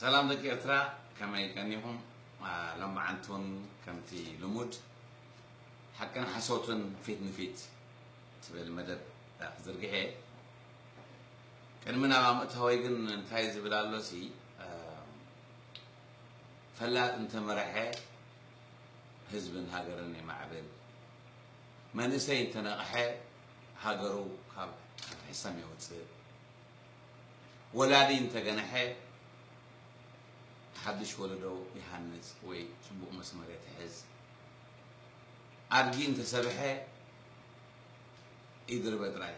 ሰላም ደቂ ኤርትራ ከመይ ቀኒኹም ሎማዓንቱን ከምቲ ልሙድ ሓቅን ሓሶትን ፊት ንፊት ትብል መደብ ክዝርግሐ ቅድሚ ናብ ምእታወይ ግን እንታይ ዝብል ኣሎ ሲ ፈላጥ እንተመርሐ ህዝብን ሃገርን የማዕብል መንእሰይ እንተነቕሐ ሃገሩ ካብ ሕሰም የውፅእ ወላዲ እንተገነሐ ሓድሽ ወለዶ ይሃንፅ ወይ ፅቡቅ መስመር የትሕዝ። ኣድጊ እንተሰብሐ ይድርበ ጥራይ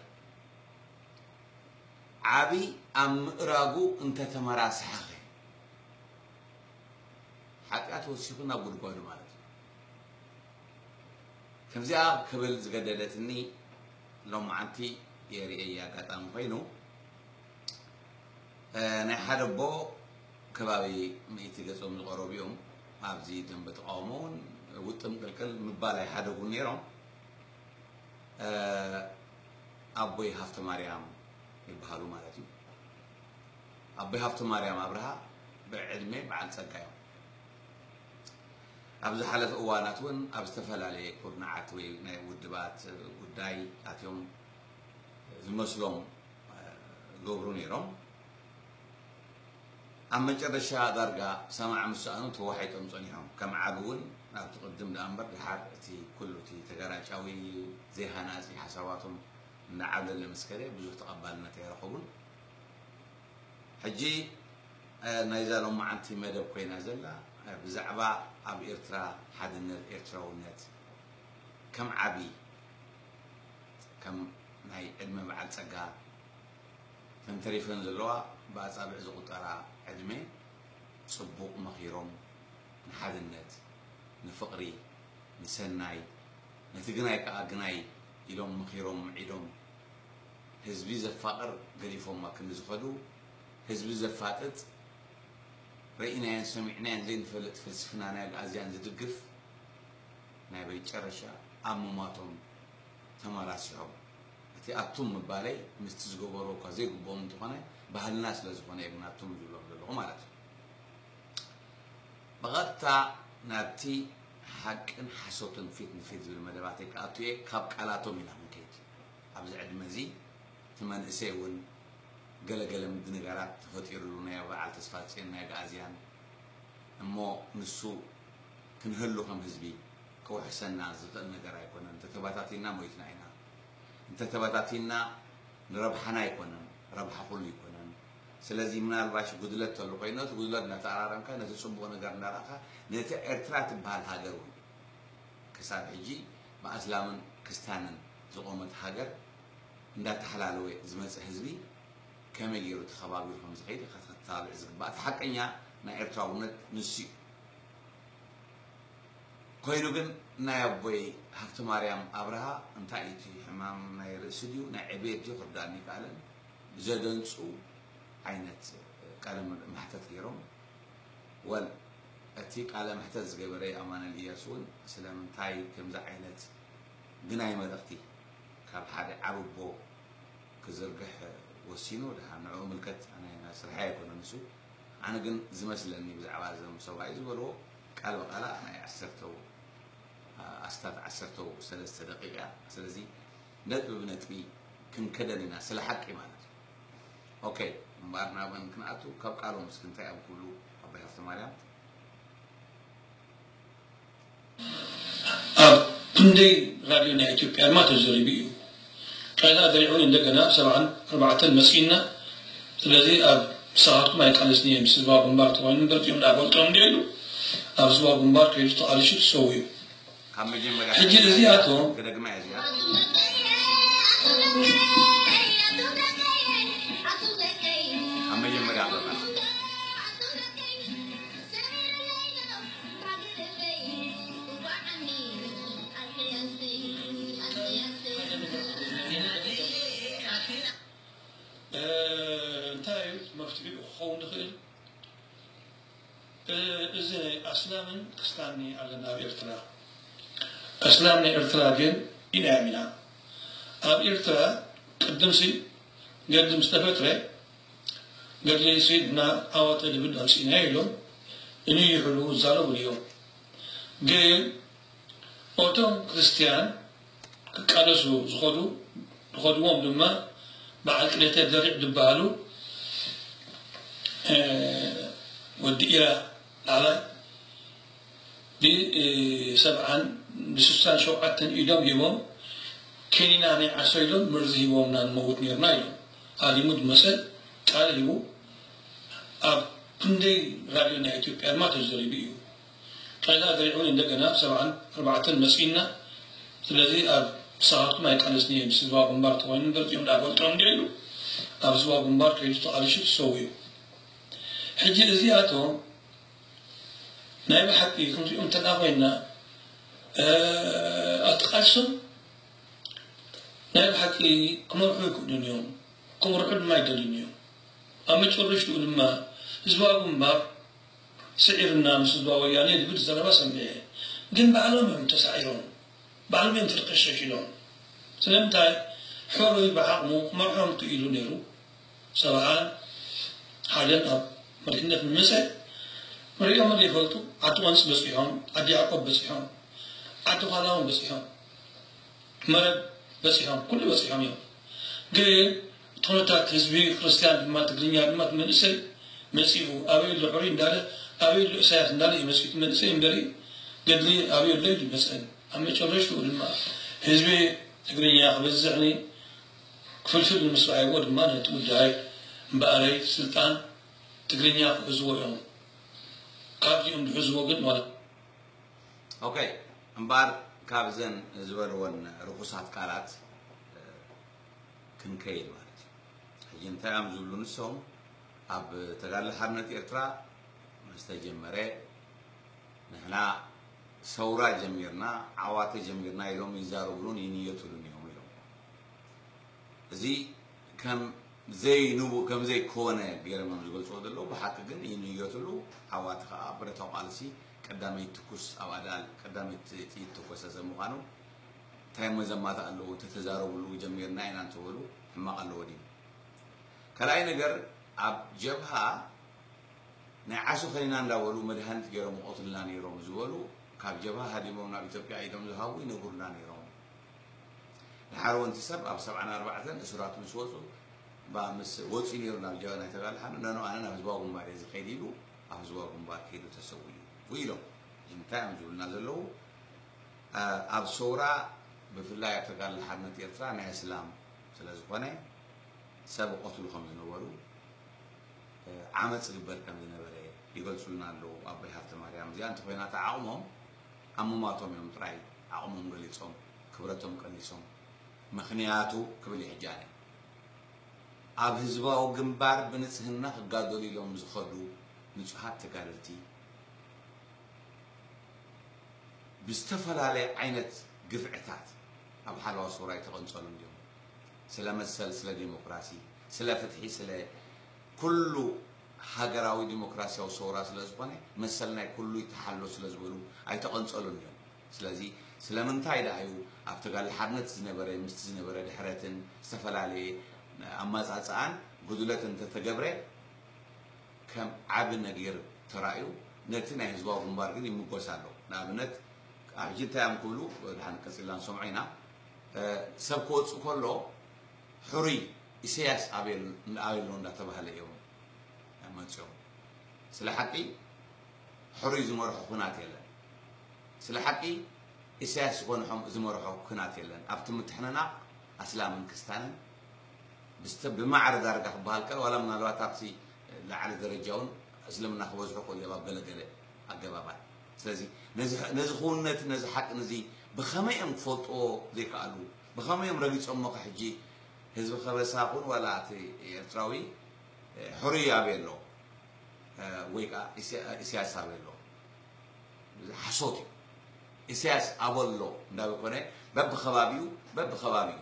ዓብይ ኣብ ምእራጉ እንተተመራስሓኸ ሓጢኣት ወሲኹ ናብ ጉድጓዱ ማለት እዩ። ከምዚኣ ክብል ዝገደደትኒ ሎማዓንቲ የርእየ ኣጋጣሚ ኮይኑ። ናይ ሓደ ቦ ከባቢ ምእቲ ገጾም ዝቐረቡ እዮም ኣብዚ ደንበ ተቃውሞ እውን ውጥም ቅልቅል ምባል ኣይሓደጉን ነይሮም ኣቦይ ሃፍተ ማርያም ይበሃሉ ማለት እዩ ኣቦይ ሃፍተ ማርያም ኣብርሃ ብዕድሜ በዓል ፀጋ እዮም ኣብ ዝሓለፈ እዋናት እውን ኣብ ዝተፈላለየ ኩርናዓት ወይ ናይ ውድባት ጉዳይ ኣትዮም ዝመስሎም ገብሩ ነይሮም ኣብ መጨረሻ ዳርጋ ሰማዕ ምስኣኑ ተዋሒጦም ፀኒሖም ከም ዓብ እውን ናብቲ ቅድም ዳ እምበር ድሓር እቲ ኩሉ እቲ ተገራጫዊ ዘይሃናፂ ሓሳባቶም እናዓብለለ ምስከደ ብዙሕ ተቐባልነት ኣይረኸቡን ሕጂ ናይዛ ሎማዓንቲ መደብ ኮይና ዘላ ብዛዕባ ኣብ ኤርትራ ሓድነት ኤርትራውነት ከም ዓብይ ከም ናይ ዕድመ በዓል ፀጋ ተንተሪፈን ዘለዋ ብኣፃብዕ ዝቁጠራ ዕድመ ፅቡቅ መኺሮም ንሓድነት ንፍቕሪ ንሰናይ ነቲ ግናይ ከዓ ግናይ ኢሎም መኺሮም ምዒዶም ህዝቢ ዘፋቕር ገዲፎም ኣብ ክንዲ ዝኸዱ ህዝቢ ዘፋጥጥ ረኢናየን ሰሚዕናየን ዘይንፈልጥ ፍልስፍና ናይ ኣዝያን ዝድግፍ ናይ መጨረሻ ኣብ ምሟቶም ተመራሲሖም እቲ ኣቱም ምባለይ ምስቲ ዝገበሮ እኳ ዘይግብኦም እንተኾነ ባህልና ስለ ዝኾነ እዮም ናብቶም ዝብሎም ዘለኹ ማለት እዩ ብቐጥታ ናብቲ ሓቅን ሓሶትን ፊት ንፊት ዝብል መደባተይ ክኣቱ እየ ካብ ቃላቶም ኢና ክንከይድ ኣብዚ ዕድመ እዚ እቲ መንእሰይ እውን ገለገለ ምድ ነገራት ተፈጢሩሉ ናይ በዓል ተስፋ ፅን ናይ ጋእዝያን እሞ ንሱ ክንህሉ ከም ህዝቢ ክውሕሰና ዝኽእል ነገር ኣይኮነን እንተተባታቲና ሞይትና ኢና እንተተባታቲና ንረብሓና ኣይኮነን ረብሓ ኩሉ ይኮነን ስለዚ ምናልባሽ ጉድለት ተሉ ኮይኑ እቲ ጉድለት እናተኣራረምካ ነቲ ፅቡቅ ነገር እንዳረእካ ነቲ ኤርትራ ትበሃል ሃገር እውን ክሳብ ሕጂ ብኣስላምን ክርስትያንን ዝቆመት ሃገር እንዳተሓላለወ ዝመፅእ ህዝቢ ከመይ ገይሩ ተኸባቢሩ ከም ዝኸይድ ከተታብዕ ዝግባእ እቲ ሓቀኛ ናይ ኤርትራውነት ንሱ እዩ ኮይኑ ግን ናይ ኣቦይ ሃፍቲ ማርያም ኣብርሃ እንታይ እዩ እቲ ሕማም ናይ ርእሲ ድዩ ናይ ዕቤት ድዩ ክርዳእኒ ይከኣለን ዘደንፁ ዓይነት ቃለ ማሕተት ገይሮም ወል እቲ ቃለ ማሕተት ዝገበረ ኣማነል እያሱ እውን ስለምንታይ ከምዚ ዓይነት ብናይ መልእኽቲ ካብ ሓደ ዓብቦ ክዝርግሕ ወሲኑ ድሓ ንዕኡ ምልከት ስርሐ ኣይኮነ ንሱ ኣነ ግን ዝመስለኒ ብዛዕባ እዞም ሰብኣይ ዝበልዎ ቃል በቃላ ናይ ዓሰርተ ኣስታት ዓሰርተ ሰለስተ ደቂቃ ስለዚ ነጥቢ ብነጥቢ ክንከደን ኢና ስለ ሓቂ ማለት እዩ ኦኬ እምበር ናብን ክንኣቱ ካብ ቃሎም ምስ ክንታይ ኣብ ኩሉ ኣባይ ሃፍተ ማርያም ኣብ ክንደይ ራድዮ ናይ ኢትዮጵያ ድማ ተዘሪቡ እዩ ቃይታ ደሪዑ እንደገና ሰብዓን ኣርባዕተን መፂና ስለዚ ኣብ ሰኻትኩም ኣይቃለስኒ እየ ምስ ህዝባ ግንባር ተኮይኑ ገፂኦም ዳገልጦም እንዲሉ ኣብ ህዝባ ግንባር ከይዱ ተቃሊሹ ትሰው እዩ ካብ መጀመርያ ሕጂ እዚኣቶም ኣስላም ናይ ኤርትራ ግን ኢናዮም ኢና ኣብ ኤርትራ ቅድምሲ ገድም ዝተፈጥረ ገድሊ ስዊድና ዓወተ ልብል ኣምፂና ኢሎም እኒ ይሕሉ ዛረቡ እዮም ግን እቶም ክርስቲያን ክቃለሱ ዝኸዱ ዝኸድዎም ድማ በዓል ቅደተ ደሪዕ ዝበሃሉ ወዲ ኢራ ላዕላይ ብሰብዓን ብስሳን ሸውዓተን ኢዶም ሂቦም ከኒና ናይ ዓሶ ኢሎም ምርዚ ሂቦምና ንመውት ነርና ኢሎም ሃሊሙ ድመሰል ቃል ሂቡ ኣብ ክንደይ ራድዮ ናይ ኢትዮጵያ ድማ ተዘሪቡ እዩ ቃይላ ገሪዑን እንደገና ሰብዓን ኣርባዕተን መፂና ስለዚ ኣብ ሰዓትኩም ኣይቃለስኒ ምስ ህዝባ ግንባር ተኮይኑ ገፂኦም ዳገልጦም ዲ ኢሉ ኣብ ህዝባ ግንባር ከይዱ ተቃሊሹ ትሰው እዩ ሕጂ እዚኣቶም ናይ ብሓቂ ክንሪኦም እንተና ኮይና ኣተቃልሶም ናይ ብሓቂ ክመርሑ ይክእሉን እዮም ክምርሑ ድማ ይደልን እዮም ኣብ መጨረሽትኡ ድማ ህዝባዊ ግንባር ስዒርና ምስ ህዝባ ወያኔ ዝብል ዘረባ ሰሚዐ ግን ባዕሎም እዮም ተሳዒሮም ባዕሎም እዮም ትርቅሸሽ ኢሎም ስለምንታይ ሕሩይ ብዓቕሙ ክመርሖም ክኢሉ ነይሩ ሰብዓን ሓደን ኣብ መሪሕነት ንምስዕ መሪኦም ዘይፈልጡ ዓዲ ቆንፂ በፂሖም ዓዲ ያዕቆብ በፂሖም عدوا علىهم بسيحان مرض بسيحان كل بسيحان يوم. قيل تونتاك حزبي كريستيان ما تقرين يا ما تمنسي مسيح أبي الحري نداري أبي الأساس نداري مسيح تمنسي نداري. قدري أبي الليل مسأل أما تشرش ما حزبي تقرين يا خبزعني كل شيء المسرعي ود ما نتود جاي بأري سلطان تقرين يا حزوه يوم. قابل يوم حزوه قد ولا أوكي. okay. እምበር ካብዘን ዝበልዎን ርኩሳት ቃላት ክንከይድ ማለት እዩ። ሕጂ እንታይ ዝብሉ ንሶም ኣብ ተጋድሊ ሓርነት ኤርትራ ዝተጀመረ ንሕና ሰውራ ጀሚርና ዓዋተ ጀሚርና ኢሎም ይዛረብሉን ይንየትሉን እዮም ኢሎም። እዚ ከም ዘይንቡ ከም ዘይኮነ ገይሮም እዮም ዝገልፅዎ ዘለዉ። ብሓቂ ግን ይንየትሉ። ዓዋቲ ከዓ ብረታዊ ቃልሲ ቀዳመይ ትኩስ ኣብ ኣዳል ቀዳመይ ጥይት ተኮሰሰ ምዃኑ እንታይ መዘማት ኣለዉ ተተዛረብሉ ጀሚርና ኢና እንትበሉ ሕማቕ ኣለዎ ድዩ። ካልኣይ ነገር ኣብ ጀብሃ ናይ ዓሱ ኸኒና እንዳበሉ መድሃኒት ገይሮም ቆትልና ነይሮም ዝበሉ ካብ ጀብሃ ሃዲሞም ናብ ኢትዮጵያ ኢዶም ዝሃቡ ይነግሩና ነይሮም። ድሓር ወንቲ ሰብ ኣብ ሰብዓን ኣርባዕተን እስራት ምስ ወፁ ምስ ወፂ ነይሩ ናብ ጀባ ናይ ተጋልሓኑ ነኖ ኣነ ናብ ህዝባዊ ግንባር እየ ኢሉ ኣብ ህዝባዊ ግንባር ከይዱ እዩ ኢሎም እንታይ እዮም ዝብሉና ዘለዉ ኣብ ሰውራ ብፍላይ ኣብ ተጋድሊ ሓርነት ኤርትራ ናይ እስላም ስለ ዝኾነ ሰብ ቆትሉ ከም ዝነበሩ ዓመፅ ዝግበር ከም ዝነበረ ይገልፁልና ኣለዉ ኣቦይ ሃብተ ማርያም እዚኣ እንተኮይናታ ዓቕሞም ኣሙማቶም እዮም ጥራይ ዓቕሞም ገሊፆም ክብረቶም ቀኒሶም ምክንያቱ ክብል ሕጂ ኣነ ኣብ ህዝባዊ ግንባር ብንፅህና ክጋደሉ ኢሎም ዝኸዱ ንፁሓት ተጋደልቲ ብዝተፈላለየ ዓይነት ግፍዕታት ኣብ ሓለዋ ሱራ የተቐንፀሉ እንዲዮም ስለ መሰል ስለ ዲሞክራሲ ስለ ፍትሒ ስለ ኩሉ ሃገራዊ ዲሞክራሲያዊ ሰውራ ስለ ዝኾነ መሰል ናይ ኩሉ ይተሓሎ ስለ ዝበሉ ኣይተቐንፀሉን እዮም ስለዚ ስለምንታይ ዳ እዩ ኣብ ተጋሊ ሓርነት ዝነበረ ምስቲ ዝነበረ ድሕረትን ዝተፈላለየ ኣማፃፅኣን ጉድለት እንተተገብረ ከም ዓብ ነገር ተራእዩ ነቲ ናይ ህዝባዊ ግንባር ግን ይምጎስ ኣሎ ንኣብነት ኣብ ሕጂ እንታይ እዮም ክብሉ ድሓን ቀፂልና ንሰምዖ ኢና ሰብ ክወፅእ ከሎ ሕሩይ ኢሳያስ ኣበሎ እንዳተባሃለ እዮም መፅኦም ስለ ሓቂ ሕሩይ ዝመርሖ ኩናት የለን ስለ ሓቂ ኢሳያስ ዝኮንሖም ዝመርሖ ኩናት የለን ኣብቲ ምትሕንናቕ ኣስላምን ክስታንን ብማዕረ ዳርጋ ክበሃል ከ ዋላ ምናልባት ኣብቲ ላዕሊ ደረጃ እውን እስልምና ክበዝሑ ክእሉ እዮም ኣብ ገለገለ ኣገባባት ስለዚ ነዚ ክውነት ነዚ ሓቂ ነዚ ብኸመይ እዮም ክፈልጥዎ ዘይከኣሉ ብኸመይ እዮም ረጊፆሞ ኸ ሕጂ ህዝቢ ከበሳ ኩን ዋላ እቲ ኤርትራዊ ሕሩይ ኣበየ ኣሎ ወይ ከዓ ኢሳያስ ኣበየ ኣሎ ሓሶት እዩ ኢሳያስ ኣበሎ እንዳበኮነ በብኸባቢኡ በብኸባቢኡ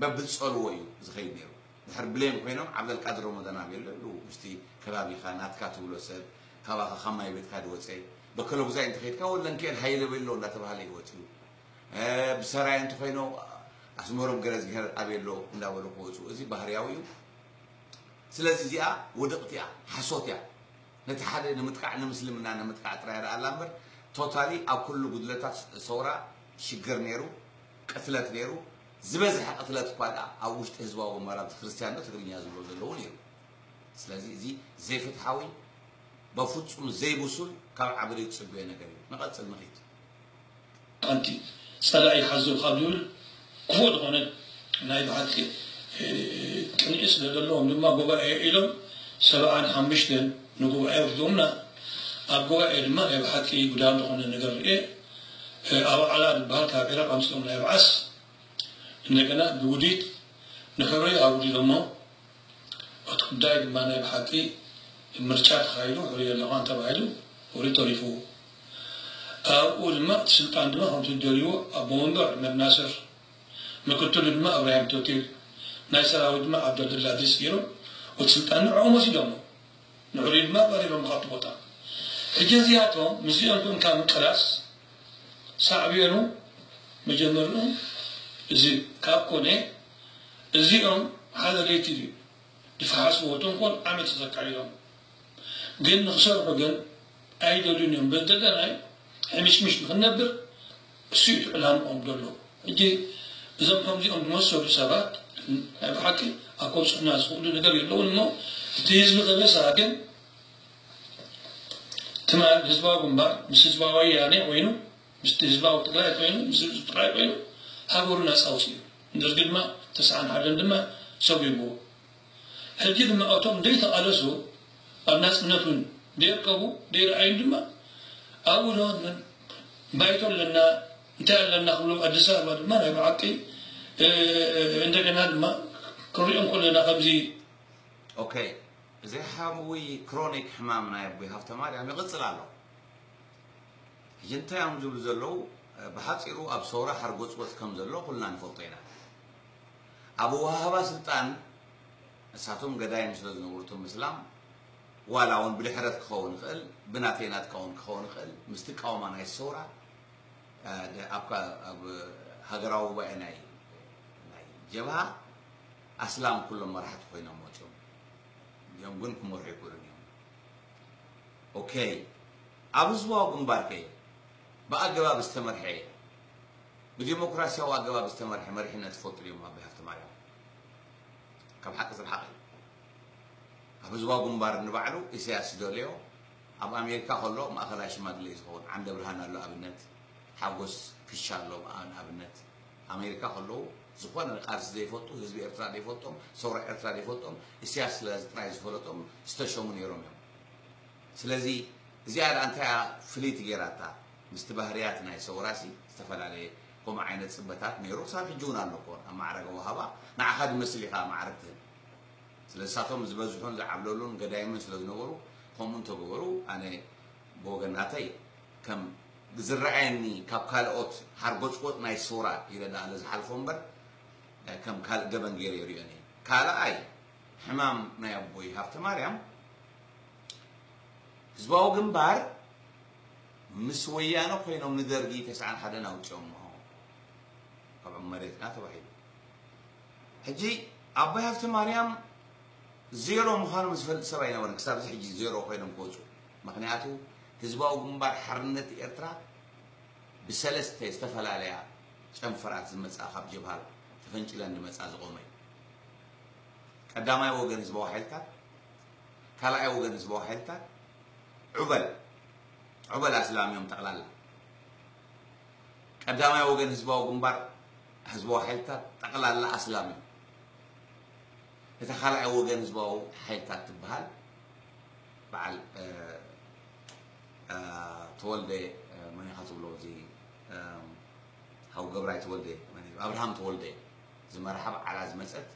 በብዝፀልዎ እዩ ዝኸይድ ነይሩ ድሕሪ ብሌን ኮይኖም ዓብደልቃድር ረመዳን ኣበየሉ ምስቲ ከባቢኻ ናትካ ትብሎ ሰብ ካባኻ ከማይ ቤትካ ድወፀ በከሎ ጉዛይ እንተኸይድካ ወለንክኤል ሃይለ በሎ እንዳተባሃለ ይወፅ እዩ ብሰራይ እንተኮይኖ ኣስመሮም ገለ ዝገር ኣበየሎ እንዳበሉ ክወፁ እዚ ባህርያዊ እዩ ስለዚ እዚኣ ውድቕቲ እያ ሓሶት እያ ነቲ ሓደ ንምጥቃዕ ንምስልምና ንምጥቃዕ ጥራይ ይረአ ኣላ እምበር ቶታሊ ኣብ ኩሉ ጉድለታት ሰውራ ሽግር ነይሩ ቅትለት ነይሩ ዝበዝሐ ቅትለት እኳ ደኣ ኣብ ውሽጢ ህዝባዊ መራብቲ ክርስቲያን ትግርኛ ዝብሎ ዘለዎ ነይሩ ስለዚ እዚ ዘይፍትሓዊ በፍፁም ዘይብሱል ካብ ዓብሪ ዝፅበዮ ነገር እዩ ንቐፅል ንኽድ ሓንቲ ፀላኢ ሓዝብ ካብ ዝብል ክፉእ ዝኾነ ናይ በዓልቲ ቅንዒ ስለ ዘለዎም ድማ ጉባኤ ኢሎም ሰብዓን ሓሙሽተን ንጉባኤ ወስዶምና ኣብ ጉባኤ ድማ ናይ ባሓቂ ጉዳም ዝኾነ ነገር ርአ ኣብ ዓላ ዝበሃል ካብ ዒራቅ ኣምፅኦም ናይ በዓስ እንደገና ብውዲት ንሕብሪ ኣብ ውዲዶሞ እቲ ጉዳይ ድማ ናይ ባሓቂ ምርጫ ተካሂዱ ሕርዮ ኣለኳ ተባሂሉ ወሪ ተሪፉ ኣብኡ ድማ እቲ ስልጣን ድማ ከምቲ ደልይዎ ኣቦ ወንበር መናስር ምክትሉ ድማ ኣብራሂም ቶቴል ናይ ሰራዊት ድማ ዓብደልድላ ድስ ገይሮም እቲ ስልጣን ንዕኦም ወሲዶሞ ንዕሪ ድማ ቀሪሮም ካብቲ ቦታ ሕጂ እዚኣቶም ምስዚኦም ከም ካብ ምቅላስ ሳዕብዮኑ መጀመርኡ እዚ ካብ ኮነ እዚኦም ሓደ ለይቲ ዝፈሓስዎ ተንኮል ዓመት دين نخسر بقل أي دولين يوم بدل أنا همش مش نخنبر سيد الان أم دولو جي إذا فهمت أم مسؤول سبات أبحكي أقول الناس يقولون نقول يقولون إنه تيز بقى ساكن تمام هزبا بمبا مش حزبا وياني وينو مش حزبا وطلعت وينو مش طلعت وينو هابور ناس أوصيو ندرس ما تسعان حاجة دما سوي بو هل جيد من أوتوم ديت ألسو ኣብ ናፅነቱን ደይርከቡ ደይረኣዩን ድማ ኣብኡ ዶ ባይቶ ኣለና እንታይ ኣለና ክብሎ ኣዲስ ኣበባ ድማ ናይ ብዓቂ እንደገና ድማ ክንሪኦም ከለና ከምዚ ኦኬ እዚ ሓምዊ ክሮኒክ ሕማም ናይ ኣቦይ ሃፍተ ማርያም ይቕፅል ኣሎ ሕጂ እንታይ እዮም ዝብሉ ዘለው ብሓፂሩ ኣብ ሰውራ ሓርጎፅጎፅ ከም ዘሎ ኩልና ንፈልጦ ኢና ኣብ ወሃባ ስልጣን ንሳቶም ገዳይም ስለ ዝነበሩ እቶም ምስላም ዋላ እውን ብድሕረት ክኸውን ይኽእል ብናተይና ትካውን ክኸውን ይኽእል ምስቲ ቃውማ ናይ ሰውራ ኣብ ሃገራዊ ጉባኤ ናይ ጀብሃ ኣስላም ኩሎም መራሕቲ ኮይኖም ወፅኦም እዮም ግን ክመርሑ ይክእሉን እዮም ኦኬ ኣብ ህዝባዊ ግንባር ከየ ብኣገባብ ዝተመርሐ እየ ብዲሞክራሲያዊ ኣገባብ ዝተመርሐ መሪሕነት ትፈልጡ እዮም ኣብ ሃፍቲ ማርያም ካብ ሓቂ ዝረሓቐ እዩ ኣብ ህዝባዊ ግንባር ንባዕሉ ኢሳያስ ደልዮ ኣብ ኣሜሪካ ከሎ ማእኸላይ ሽማግለ እዩ ዝኸውን ዓንደ ብርሃን ኣሎ ኣብነት ሓጎስ ፊሻ ኣሎ ኣብነት ኣሜሪካ ከለዉ ዝኾነ ቃልሲ ዘይፈልጡ ህዝቢ ኤርትራ ዘይፈልጦም ሰውራ ኤርትራ ዘይፈልጦም ኢሳያስ ስለዚ ጥራይ ዝፈለጦም ዝተሸሙ ነይሮም እዮም ስለዚ እዚኣ ዳ እንታይ ፍልይቲ ጌራታ ምስቲ ባህርያት ናይ ሰውራሲ ዝተፈላለየ ከምኡ ዓይነት ፅበታት ነይሩ ክሳብ ሕጂ እውን ኣሎ ኮን ኣብ ማዕረገ ወሃባ ንዓኻ ድመስል ኢኻ ማዕረግ ትህብ ስለዚ ሳቶም ዝበዝሑን ዝዓብለሉን ገዳይምን ስለ ዝነበሩ ከምኡ እንተገበሩ ኣነ ብወገናተይ ከም ዝረኣየኒ ካብ ካልኦት ሓርጎፅጎፅ ናይ ሱራ ይረዳ ኣለ ዝሓልፎ እምበር ከም ካልእ ገበን ገይረ ይርኦን እየ ካልኣይ ሕማም ናይ ኣቦይ ሃፍተ ማርያም ህዝባዊ ግንባር ምስ ወያነ ኮይኖም ንደርጊ ተስዓን ሓደን ኣውፅኦም ካብዕ መሬትና ተባሂሉ ሕጂ ኣቦይ ሃፍቲ ማርያም ዜሮ ምዃኑ ዝፈልጥ ሰብ ኣይነበረን ክሳብ ዚ ሕጂ ዜሮ ኮይኖም ክወፁ ምክንያቱ ህዝባዊ ግንባር ሓርነት ኤርትራ ብሰለስተ ዝተፈላለያ ጨንፈራት ዝመፃ ካብ ጀብሃ ተፈንጭለን ንመፃ ዝቆመ እዩ ቀዳማይ ወገን ህዝባዊ ሓይልታት ካልኣይ ወገን ህዝባዊ ሓይልታት ዑበል ዑበል ኣስላሚዮም ጠቕላላ ቀዳማይ ወገን ህዝባዊ ግንባር ህዝባዊ ሓይልታት ጠቕላላ ኣስላም እዮም እታ ካልኣይ ወገን ህዝባዊ ሓይልታት ትበሃል በዓል ተወልደ መን ኢኻ ትብሎ እዚ ሃው ገብራይ ተወልደ ኣብርሃም ተወልደ ዝመርሓ በዓላ ዝመፀት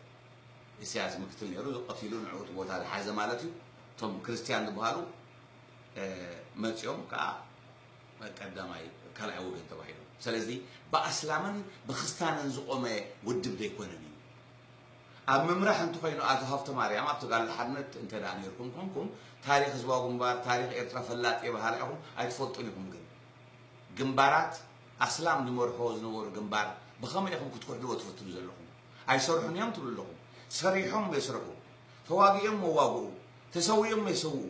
እስያስ ምክትል ነይሩ ዝቀቲሉ ንዕኡ ቦታ ዝሓዘ ማለት እዩ እቶም ክርስቲያን ዝበሃሉ መፂኦም ከዓ ቀዳማይ ካልኣይ ወገን ተባሂሉ ስለዚ ብኣስላምን ብክርስቲያንን ዝቆመ ውድብ ዘይኮነን እዩ ኣብ ምምራሕ እንተኮይኑ ኣቶ ሃፍተ ማርያም ኣብ ተጋሉ ሓድነት እንተ ደኣ ነርኩም ኮንኩም ታሪክ ህዝባዊ ግንባር ታሪክ ኤርትራ ፈላጥ የባሃላ ኢኹም ኣይትፈልጡን ኢኹም ግን ግንባራት ኣስላም ዝመርሖ ዝነበሩ ግንባር ብኸመይ ኢኹም ክትኩሕድዎ ትፍትሉ ዘለኹም ኣይሰርሑን እዮም ትብሉ ኣለኹም ሰሪሖም ዘይስርሑ ተዋጊኦም መዋግኡ ተሰዊኦም መይሰውኡ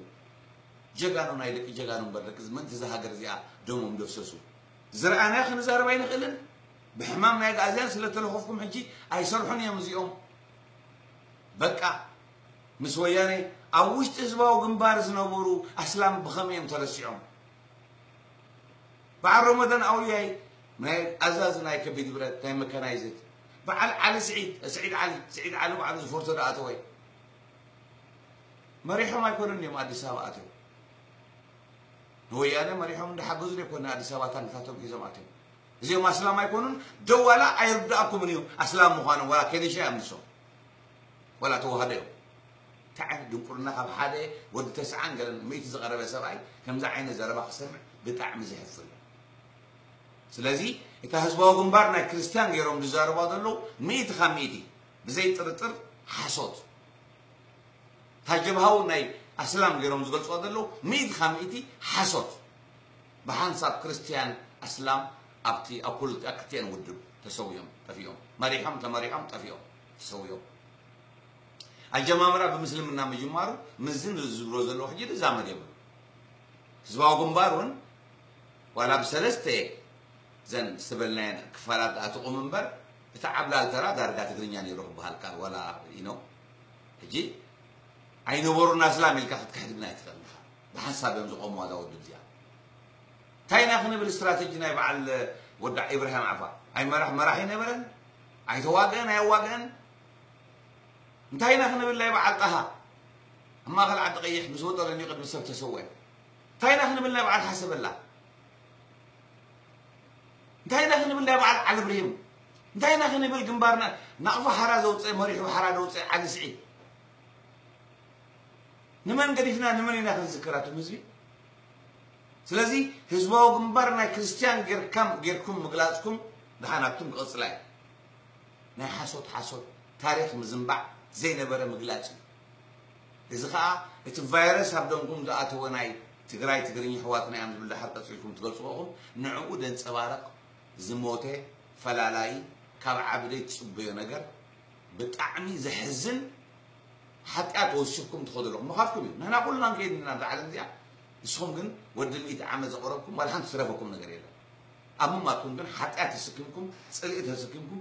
ጀጋኑ ናይ ደቂ ጀጋኑ እምበር ደቂ ምንቲ እዛ ሃገር እዚኣ ደሞም ደፍሰሱ ዝረኣናዮ ክንዛረብ ኣይንኽእልን ብሕማም ናይ ጋእዝያን ስለተለኸፍኩም ሕጂ ኣይሰርሑን እዮም እዚኦም በቃ ምስ ወያነ ኣብ ውሽጢ ህዝባዊ ግንባር ዝነበሩ ኣስላም ብኸመይ እዮም ተረሲዖም በዓል ረመዳን ኣውልያይ ናይ ኣዛዚ ናይ ከቢድ ብረት ናይ መከናይዝት በዓል ዓሊ ስዒድ ስዒድ ዓሊ ስዒድ ዓሊ ባዕሉ ዝፈርቶ ደኣተወይ መሪሖም ኣይኮኑን እዮም ኣዲስ ኣበባ ኣትዮም ንወያነ መሪሖም እንዳሓገዙ ዘይኮነ ኣዲስ ኣበባ ታንክታቶም ሒዞም ኣትዮም እዚኦም ኣስላም ኣይኮኑን ደው ዋላ ኣይርዳእኩምን እዩ ኣስላም ምዃኖም ዋላ ከኒሻ ኣምሶም ولا توهديو تعب دنقرنا قب حدا ود تسعان قال ميت زقرب سبعي كم زعين زربا خسمع بتعم زحفل سلازي تهزوا غنبارنا كريستيان يروم زربا دلو ميت خميتي بزي ترتر حصوت تجبهاو ناي أسلام يروم زقلصوا دلو ميت خميتي حصوت بحنصاب كريستيان أسلام أبتي أكل أكتين ودب تسويهم تفيهم. مريحهم تمريحهم تفيهم تسويهم. ኣጀማምራ ብምስልምና ምጅማሩ ምዝን ዝብሎ ዘለዎ ሕጂ ዝዛመድ የብሉ ህዝባዊ ግንባር እውን ዋላ ብሰለስተ ዘን ዝተበልናየን ክፋላት ኣትቑም እምበር እቲ ዓብላል ተራ ዳርጋ ትግርኛ ነይሩ ክበሃል ቃል ዋላ ኢኖ ሕጂ ኣይነበሩና እስላም ኢልካ ክትክሕድግና ይትኽእል ኢኻ ብሓንሳብ እዮም ዝቆምዋ እዛ ውድብ እዚኣ እንታይ ኢና ክንብል እስትራቴጂ ናይ በዓል ወዳ ኢብራሂም ዓፋ ኣይ መራሕ መራሒ ነበረን ኣይተዋግአን ኣየዋግአን እንታይ ኢና ክንብል ናይ በዓል ጣሃ ኣብ ማእኸል ዓዲ ቀይሕ ምስ ወጠለኒ ቅድሚ ሰብ ተሰውዐ እንታይ ኢና ክንብል ናይ በዓል ሓሰበላ እንታይ ኢና ክንብል ናይ በዓል ዓሊ ብርሂም እንታይ ኢና ክንብል ግንባርና ናቕፎ ሓራ ዘውፅእ መሪሑ ሓራ ዘውፅእ ዓሊ ስዒድ ንመን ገዲፍና ንመን ኢና ክንዝክራቶም ህዝቢ ስለዚ ህዝባዊ ግንባር ናይ ክርስቲያን ጌርካም ጌርኩም ምግላፅኩም ድሓናብቱም ክቕፅላ እዩ ናይ ሓሶት ሓሶት ታሪክ ምዝንባዕ ዘይነበረ ምግላፅ እዩ እዚ ከዓ እቲ ቫይረስ ኣብ ደንኩም ዝኣተወ ናይ ትግራይ ትግርኛ ሕዋትና እዮም ዝብል ድሓር ቀፂልኩም ትገልፅኹም ንዕኡ ደንፀባረቕ ዝሞተ ፈላላይ ካብ ዓብደይ ትፅበዮ ነገር ብጣዕሚ ዘሕዝን ሓጢኣት ወሲኽኩም ትኸዱ ኣለኹም ምኻትኩም እዩ ንሕና ኩልና ንከይድ ኢና ዓለም እዚኣ ንስኹም ግን ወዲ ሚእቲ ዓመት ዘቕረብኩም ዋላ ሓንቲ ዝረፈኩም ነገር የለን ኣብ ምማትኩም ግን ሓጢኣት ተሰኪምኩም ፅልኢ ተሰኪምኩም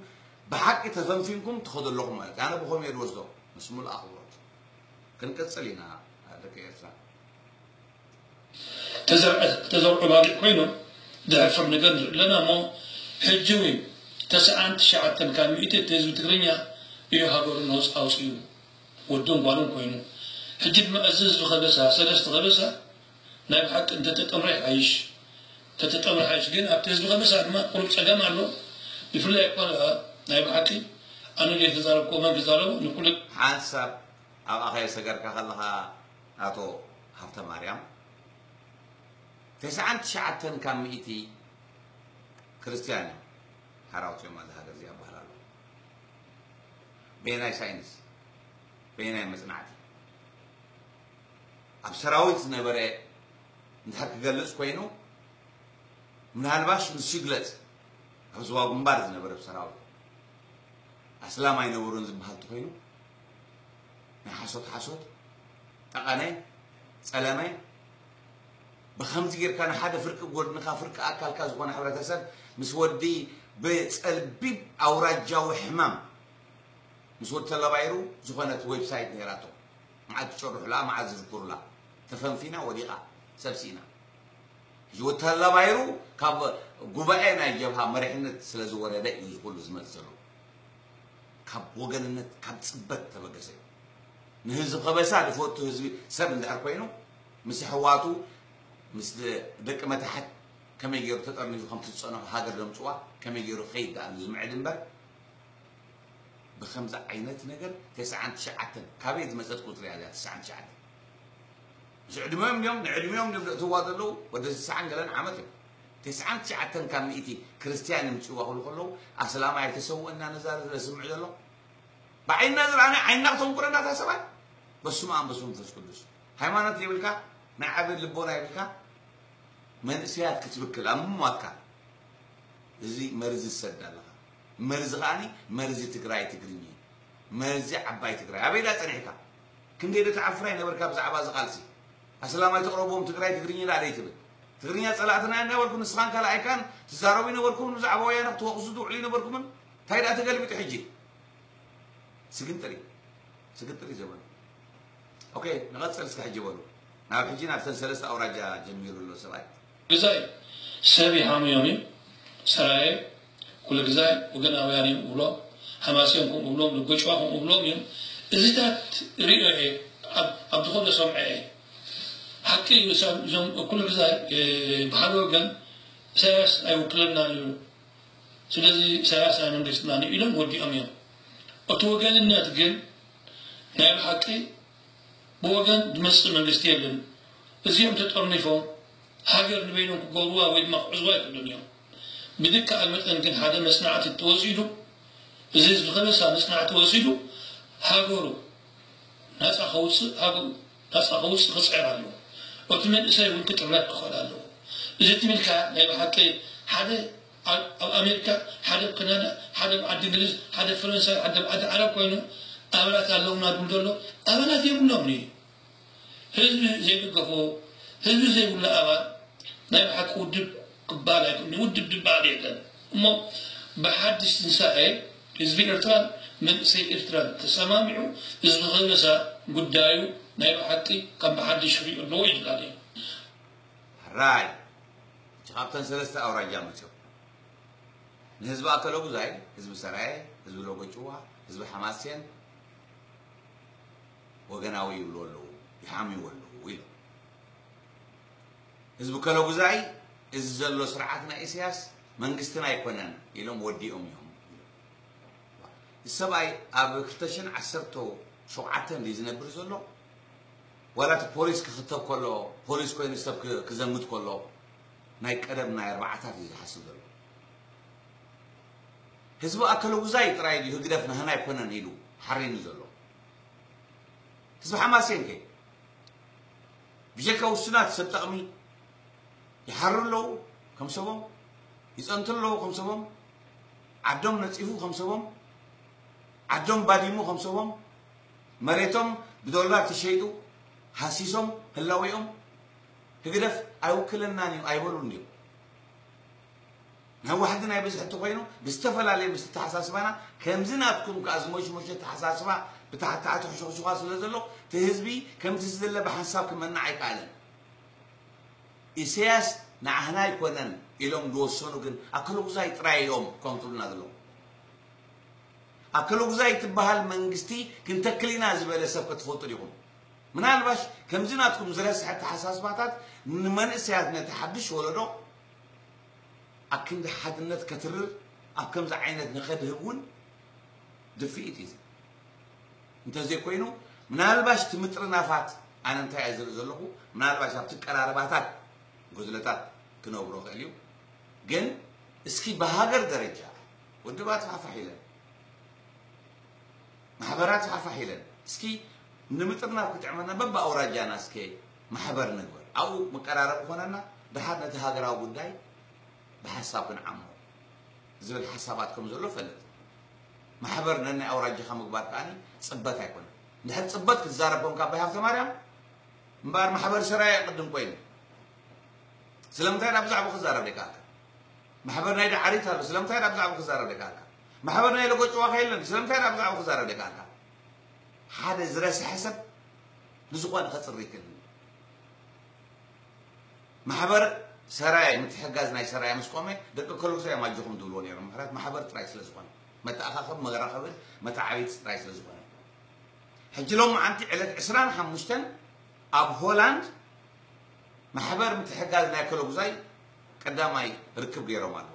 بحق تفنفينكم تاخذوا اللقمة. يعني أنا بخوم يدوزو اسمه الاخوات كنكسل هنا هذاك يرسا تزرع تزرع باقي كوينو دافر قدر. لنا مو حجوي تسعان تشعة تمكان. مئتة تزو تقرنيا إيو هاقور نوز أو سيو. ودون قانون كوينو حجد ما أزز سلس سلست خبسها نايب حق. أنت تتمرح عيش تتمرح عيش جن أبتزل خبسها ما قلت سقام له بفلا يقبلها ናይ ብሓቂ ኣነ ለ ተዛረብኮ መን ክዛረቡ ንኩሉ ኣብ ኣኸየ ሰገርካ ከለኻ ኣቶ ሃብተ ማርያም ተስዓን ትሽዓተን ካብ ሚእቲ ክርስቲያን እዮም። ሓራውፅዮም ኣዚ ሃገር እዚኣ በሃል ኣሎ ቤናይ ሳይንስ ቤናይ መፅናዕቲ? ኣብ ሰራዊት ዝነበረ እንድሕር ክገልፅ ኮይኑ ምናልባሽ ንሱ ይግለፅ። ኣብ ዝዋብ ግንባር ዝነበረ ብሰራዊት ኣስላም ኣይነበሩን ዝበሃል እንተኮይኑ ናይ ሓሶት ሓሶት ጠቐነ ፀለመ ብከምዚ ጌርካ ንሓደ ፍርቂ ጎድንካ ፍርቂ ኣካልካ ዝኾነ ሕብረተሰብ ምስ ወዲ ብፀልቢብ ኣውራጃዊ ሕማም ምስ ወዲ ተለባይሩ ዝኾነት ዌብሳይት ነይራቶ መዓዝ ትጨርሑላ መዓዝ ዝዝክሩላ ተፈንፊና ወዲቓ ሰብሲና ሕጂ ወዲ ተለባይሩ ካብ ጉባኤ ናይ ጀብሃ መሪሕነት ስለ ዝወረደ እዩ ዝኩሉ ዝመፅሉ ካብ ወገንነት ካብ ፅበት ተበገሰ እዩ ንህዝቢ ከበሳ ዝፈቱ ህዝቢ ሰብ እንድሕር ኮይኑ ምስ ኣሕዋቱ ምስ ደቂ መታሓት ከመይ ገይሩ ተጠርኒፉ ከም ትፀንሑ ሃገር ደምፅዋ ከመይ ገይሩ ከይድ ደኣ ዝምዕድ እምበር ብከምዚ ዓይነት ነገር ተስዓን ትሽዓተን ካበይ ዝመፀት ቁፅሪ እያ እዚኣ ተስዓን ትሽዓተን ምስ ዕድሜኦም ድዮም ንዕድሜኦም ድዮም ዘእትዋ ዘለው ወደ ትስዓን ገለን ዓመት እዮም ተስዓን ትሽዓተን ካብ ሚእቲ ክርስቲያን ምፅዋ ክብሉ ከለዉ ኣስላማ ኣይተሰውአና ነዛ ዘስምዕ ዘሎ ብዓይንና ዝረኣና ዓይንና ክተንኩረና እታ ሰብኣይ በስመ ኣብ በስመ መንፈስ ቅዱስ ሃይማኖት የብልካ ናይ ዓብይ ልቦና የብልካ መንእስያት ክትብክል ኣብ ምሟትካ እዚ መርዚ ዝሰድ ኣለካ መርዚ ከዓኒ መርዚ ትግራይ ትግርኛ መርዚ ዓባይ ትግራይ ኣበይዳ ፀኒሕካ ክንደይ ደተዓፍራ ይነበርካ ብዛዕባ እዚ ቃልሲ ኣስላማይ ተቕረቦም ትግራይ ትግርኛ ዳ ደይ ትብል ትግርኛ ፀላእትና ነበርኩም ንስኻን ካልኣይካን ትዛረቡ ይነበርኩም ብዛዕባ ወያነ ክትወቕሱ ትውዕሉ ይነበርኩምን እንታይ ዳ ተገልቢጡ ሕጂ سجنتري سجنتري زمان أوكي نغات سكح حجبانو نعم حجينا عبتن سلسة أو راجع جميل الله سبعي قزاي سابي يومي سراي كل قزاي وقنا وياني وبلو حماسيهم هم وبلوم لقوشواهم وبلوم يوم ازتات ريئة إيه عبد خود سمع حكي يوسف يوم كل قزاي آه، بحالو جن سياس أيو كلنا يوم سلزي سياس اي منقسنا ني إلم ودي أميون. እቲ ወገንነት ግን ናይ ብሓቂ ብወገን ዝመስል መንግስቲ የለን እዚኦም ተጠርኒፎም ሃገር ንበይኖም ክገብርዋ ወይ ድማ ክዕዝዋ ይክእሉን እዮም ብድክኣል መጠን ግን ሓደ መስናዕቲ ተወሲዱ እዚ ህዝቢ ከበሳ መስናዕቲ ወሲዱ ሃገሩ ናፃ ከውፅእ ሃገሩ ናፃ ከውፅእ ክፅዕር ኣለዎ እቲ መንእሰይ እውን ክጥረት ክኽእል ኣለዎ እዚ ትብልካ ናይ ብሓቂ ሓደ ኣብ ኣሜሪካ ሓደ ካናዳ ሓደ ዓዲ እንግሊዝ ሓደ ፈረንሳይ ዓዲ ዓረብ ኮይኑ ኣባላት ኣለውና ድብል ዘሎ ኣባላት የብሎም እዩ ህዝቢ ዘይደገፎ ህዝቢ ዘይብሉ ኣባል ናይ ብሓቂ ውድብ ክባል ኣይኮነ ውድብ ድባል የለን። እሞ ብሓድሽ ትንሳኤ ህዝቢ ኤርትራን መንእሰይ ኤርትራን ተሰማሚዑ ህዝቢ ከበሳ ጉዳዩ ናይ ብሓቂ ከም ብሓድሽ ክሪኦ ኣለዎ ይድላል እዩ ራይ! ካብተን ሰለስተ ኣውራጃ መፅኦም ንህዝቢ ኣከለ ጉዛይ ህዝቢ ሰራየ ህዝቢ ሎጎጭዋ ህዝቢ ሓማሴን ወገናዊ ይብሉ ኣለዉ ይሓምይዎ ኣለዉ ኢሎም ህዝቢ ከለ ጉዛይ እዚ ዘሎ ስርዓት ናይ ኢሳያስ መንግስትና ኣይኮነን ኢሎም ወዲኦም እዮም እዚ ሰብኣይ ኣብ 217 ዝነብር ዘሎ ዋላ እቲ ፖሊስ ክክተብ ከሎ ፖሊስ ኮይኑ ሰብ ክዘምት ከሎ ናይ ቀደም ናይ ኣርባዕታት እዩ ዝሓስብ ዘሎ ህዝቢ ኣከለ ጉዛይ ጥራይ ድዩ ህግደፍ ንህና ኣይኮነን ኢሉ ሓሪኑ ዘሎ ህዝቢ ሓማሴን ከ ብጀካ ውስናት ሰብ ጠቕሚ ይሓሩ ኣለዉ ከም ሰቦም ይፀንቱ ኣለዉ ከም ሰቦም ዓዶም ነፂፉ ከም ሰቦም ዓዶም ባዲሙ ከም ሰቦም መሬቶም ብዶላር ተሸይጡ ሃሲሶም ህላዊኦም ህግደፍ ኣይውክለናን እዩ ኣይበሉን ድዮም ናብ ዋሕዲ ናይ ብዝሕቲ ኮይኑ ብዝተፈላለየ ምስ ተሓሳስባና ከምዚ ናትኩም ከዓ ዝሞሽሞሸ ተሓሳስባ ብታሕታሕቲ ሕሹኽሹኻ ስለ ዘሎ እቲ ህዝቢ ከምቲ ዝደለ ብሓንሳብ ክመናዕ ኣይከኣለን ኢሳያስ ንዓህና ኣይኮነን ኢሎም ዝወሰኑ ግን ኣከለ ጉዛይ ጥራይ እዮም ከም ትብልና ዘለዉ ኣከለ ጉዛይ ትበሃል መንግስቲ ክንተክል ኢና ዝበለ ሰብ ክትፈልጡ ዲኹም ምናልባሽ ከምዚ ናትኩም ዝረስሐ ተሓሳስባታት ንመንእሰያት ነቲ ሓድሽ ወለዶ أكمز حدنت كترر أكمز عينت نخد هون دفئت إذا أنت زي كوينو من الباش تمتر نافات أنا أنت عايز رزلكو من الباش أبتك على رباتات قزلتات كنوبرو خليو جن اسكي بهاجر درجة ودبات عفحيلا محبرات عفحيلا اسكي نمترنا كتعملنا ببا أوراجانا اسكي محبر نقول أو مقرارب هنا دحرنا تهاجر أو بداي ጉዳይ ብሓሳብ ክንዓሞ ዝብል ሓሳባት ከም ዘሎ ፈልጥ ማሕበር ነናይ ኣውራጃኻ ምግባር ከዓኒ ፅበት ኣይኮነን እንድሕር ፅበት ክትዛረብ ኮንካ ኣባይ ሃብተ ማርያም እምበር ማሕበር ሰራይ ቅድም ኮይኑ ስለምንታይ ዳ ብዛዕባ ክዛረብ ደይከኣልካ ማሕበር ናይ ዳዓሪት ኣሎ ስለምንታይ ዳ ብዛዕባ ክዛረብ ደይከኣልካ ማሕበር ናይ ለጎጭዋ ከየለን ስለምንታይ ዳ ብዛዕባ ክዛረብ ደይከኣልካ ሓደ ዝረስሐ ሰብ ንዝኾነ ከፅሪ ይክእል ማሕበር سراي متحجز ناي سراي مسكومي دك كل سراي يعني. ما جوكم دولوني أنا محرات ما حبر ترايس لزبان متى أخاف ما جرى خبر متى ترايس لزبان حجلهم عن تعلت عسران حمشتن أب هولاند ما حبر متحجز ناي كل جزاي قدامي ركب لي رومالو.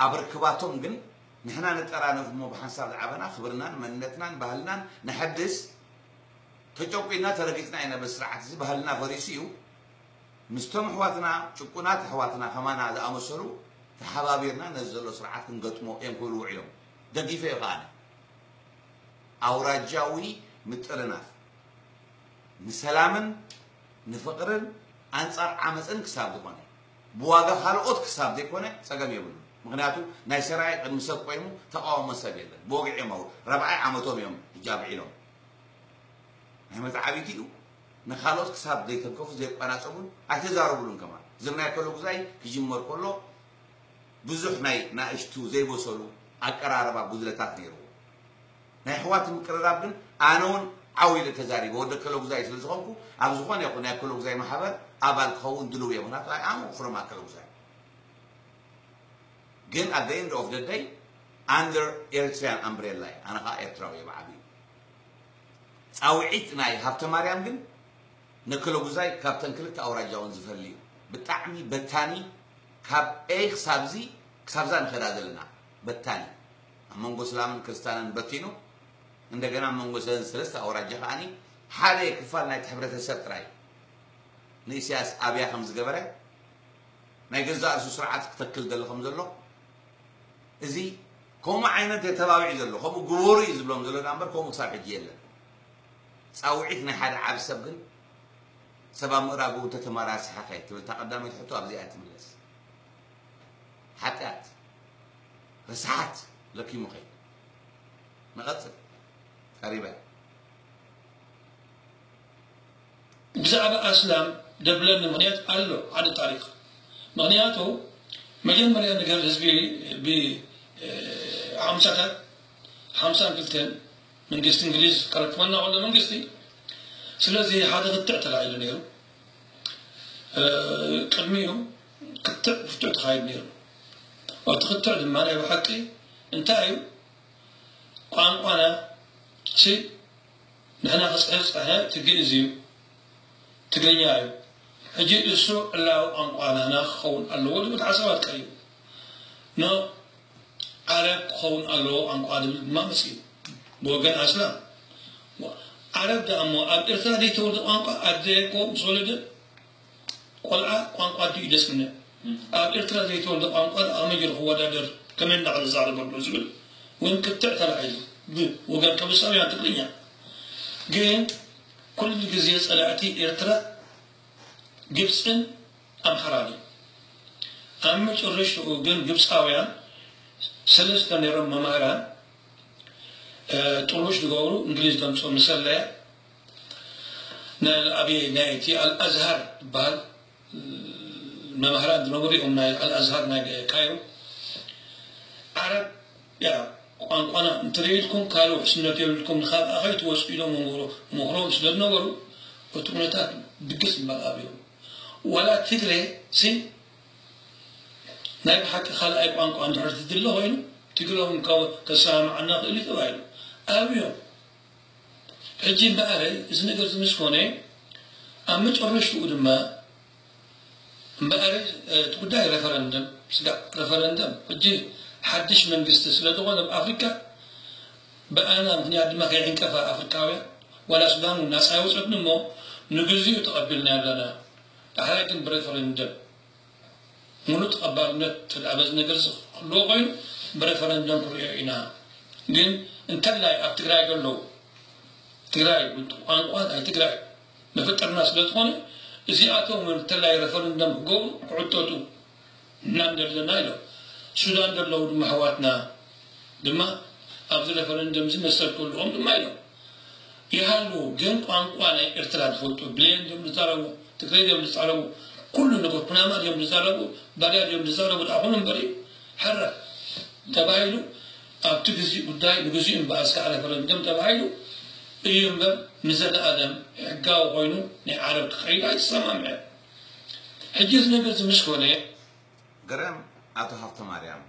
أب ركباتهم جن نحنا نتقرأنا في مو بحنساب لعبنا خبرنا منتنا بهلنا نحدث. تجوبينا ترقيتنا هنا بسرعة بهلنا فريسيو مستم حواتنا شكونات حواتنا حمانا زأمسلو تحبابيرنا نزلوا سرعة كنقطمو يم كل وعيهم دقيفة يغانا أوراجاوي متقرناف نسلامن نفقرن أنصار عمسن كساب دقونه بواقع خلقوت كساب دقونه سقم يبلو مغنياتو ناي سراي قد مسب قيمو تقاوم مسب يلا بوقع يمو ربعي عمتهم يوم جابعينهم نعمة عبيتيو ንካልኦት ክሳብ ዘይተንከፉ ዘይቋናፀቡን ኣይተዛረብሉን ከማ ዝብናይ ከሎ ጉዛይ ክጅመር ከሎ ብዙሕ ናይ ናእሽቱ ዘይበሰሉ ኣቀራርባ ጉድለታት ነይርዎ ናይ ኣሕዋት ምቅርራብ ግን ኣነ እውን ዓዊለ ተዛሪበ ወደ ከሎ ጉዛይ ስለ ዝኾንኩ ኣብ ዝኾነ ይኹን ናይ ከሎ ጉዛይ ማሕበር ኣባል ክኸውን ድልው እየ ምክንያቱ ኣይ ኣሙ ፍሮም ኣከሎ ጉዛይ ግን at the end of the day under ኤርትራያን ኣምብሬላ እየ ኣነ ከዓ ኤርትራዊ እየ ብዓብዩ ፃውዒት ናይ ሃብተ ማርያም ግን ነከሎ ጉዛይ ካብተን ክልተ ኣውራጃ እውን ዝፈሊ እዩ ብጣዕሚ በታኒ ካብ ኤ ክሳብ ዚ ክሳብዛ ንኸዳ ዘለና በታኒ ኣብ መንጎ እስላምን ክርስትያንን በቲኑ እንደገና ኣብ መንጎ ሰን ሰለስተ ኣውራጃ ከዓኒ ሓደ ክፋል ናይቲ ሕብረተሰብ ጥራይ ንእስያስ ኣብያ ከም ዝገበረ ናይ ገዛ እሱ ስርዓት ክተክል ዘሎ ከም ዘሎ እዚ ከምኡ ዓይነት ተባቢዑ ዘሎ ከምኡ ግበሩ እዩ ዝብሎም ዘሎ ዳ እምበር ከምኡ ክሳብ ሕጂ የለን ፃውዒት ናይ ሓደ ዓብ ሰብ ግን سبا مرابو تتمارس حكايت وانت قدامي تحطو ابزي اتملس حتات رسحات لكي مخي نغطل قريبا بزعب اسلام دبلن مغنيات قال عن الطريق طريق مغنياته مجن مريان نقر هزبي ب عمسة حمسة كلتين من قصة انجليز قالت وأنا ولا من قصتي ስለዚ ሓደ ክትዕ ተላዒሉ ነይሩ ቅድሚኡ ክትዕ ፍቱዕ ተካይድ ነይሩ ኣብቲ ክትዕ ድማ ናይ ብሓቂ እንታይ እዩ ቋንቋና ሲ ንሕና ክፅሕፍ ፀሐ ትግእዝ እዩ ትግርኛ እዩ ሕጂ እሱ ዕላዊ ቋንቋናና ክኸውን ኣለዎ ዝብል ሓሳባት ቀሪቡ ኖ ዓረብ ክኸውን ኣለዎ ቋንቋ ዝብል ድማ መፅኡ ብወገን ኣስላም ዓረብ ዳ እሞ ኣብ ኤርትራ ዘይተወልደ ቋንቋ ኣደኮ ምስ ወለደ ቆልዓ ቋንቋ ድዩ ደስ ምነ ኣብ ኤርትራ ዘይተወልደ ቋንቋ ኣመጀር ክወዳደር ከመይ እንዳክንዛረበሉ ዝብል እውን ክትዕ ተላዒሉ ብወገን ከበሳውያን ትግርኛ ግን ኩሉ ግዜ ፀላእቲ ኤርትራ ግብፅን ኣምሓራን እዩ ኣብ መጨረሽኡ ግን ግብፃውያን ሰለስተ ነይሮም መምህራን تروش دغورو انجليز دمصو مسلا نال أبي نايتي الأزهر بال ما ممهران دمغري أم الأزهر نا كايرو عرب يا أنا نتريلكم قالوا سنة يبلكم نخاف لهم وسئلوا مغرو مغرو سنة نورو وتقولتات بقسم بالأبيو ولا تدري سن نايب حق خال اي أنكو أن تعرف تدله هينو تقولهم كسامع الناقل اللي تبايلو ኣብዮም ሕጂ እምበኣረይ እዚ ነገር እዚ ምስ ኮነ ኣብ መጨረሽኡ ድማ እምበኣረይ እቲ ጉዳይ ረፈረንደም ስጋዕ ረፈረንደም ሕጂ ሓድሽ መንግስቲ ስለ ዝኾነ ብኣፍሪካ ብኣና ምክንያት ድማ ከይዕንቀፋ ኣፍሪካውያን ዋላ ሱዳን እውን ናፃ ይወፀትኒ እሞ ንግዚኡ ተቐቢልና ኣለና ዳሕራይ ግን ብሬፈረንደም ሙሉእ ተቐባልነት ተደኣ በዚ ነገር ክህልዎ ኮይኑ ብሬፈረንደም ክሪኦ ኢና ግን እንተላይ ኣብ ትግራይ ዘለዉ ትግራይ ቋንቋ ናይ ትግራይ መፈጠርና ስለ ዝኾነ እዚኣቶም እንተላይ ረፈረንደም ክገብሩ ክዕተቱ እናን ዘለና ኢሎም። ሱዳን ዘለዉ ድማ ኣሕዋትና ድማ ኣብዚ ረፈረንደም እዚ ድማ ኢሎም። ይሃሉ ግን ቋንቋ ናይ ኤርትራ ዝፈልጡ ብሌን ዮም ዝዛረቡ ትግሬ ዮም ዝዛረቡ ኩሉ ነገር ኩናማ ዮም ዝዛረቡ ባርያ ዮም ዝዛረቡ ዳኹኑ እምበር እዩ። ሕረ ተባሂሉ ኣብቲ ግዜ ጉዳይ ንግዚኡ እምበኣስ ከዓ ረፈረንደም ተባሂሉ እዩ እምበር ንዘለኣለም ሕጋዊ ኮይኑ ናይ ዓረብ ክኸይዱ ኣይተሰማምዐ ሕጂ እዚ ነገር እዚ ምስ ኮነ ገረም ኣቶ ሃብተ ማርያም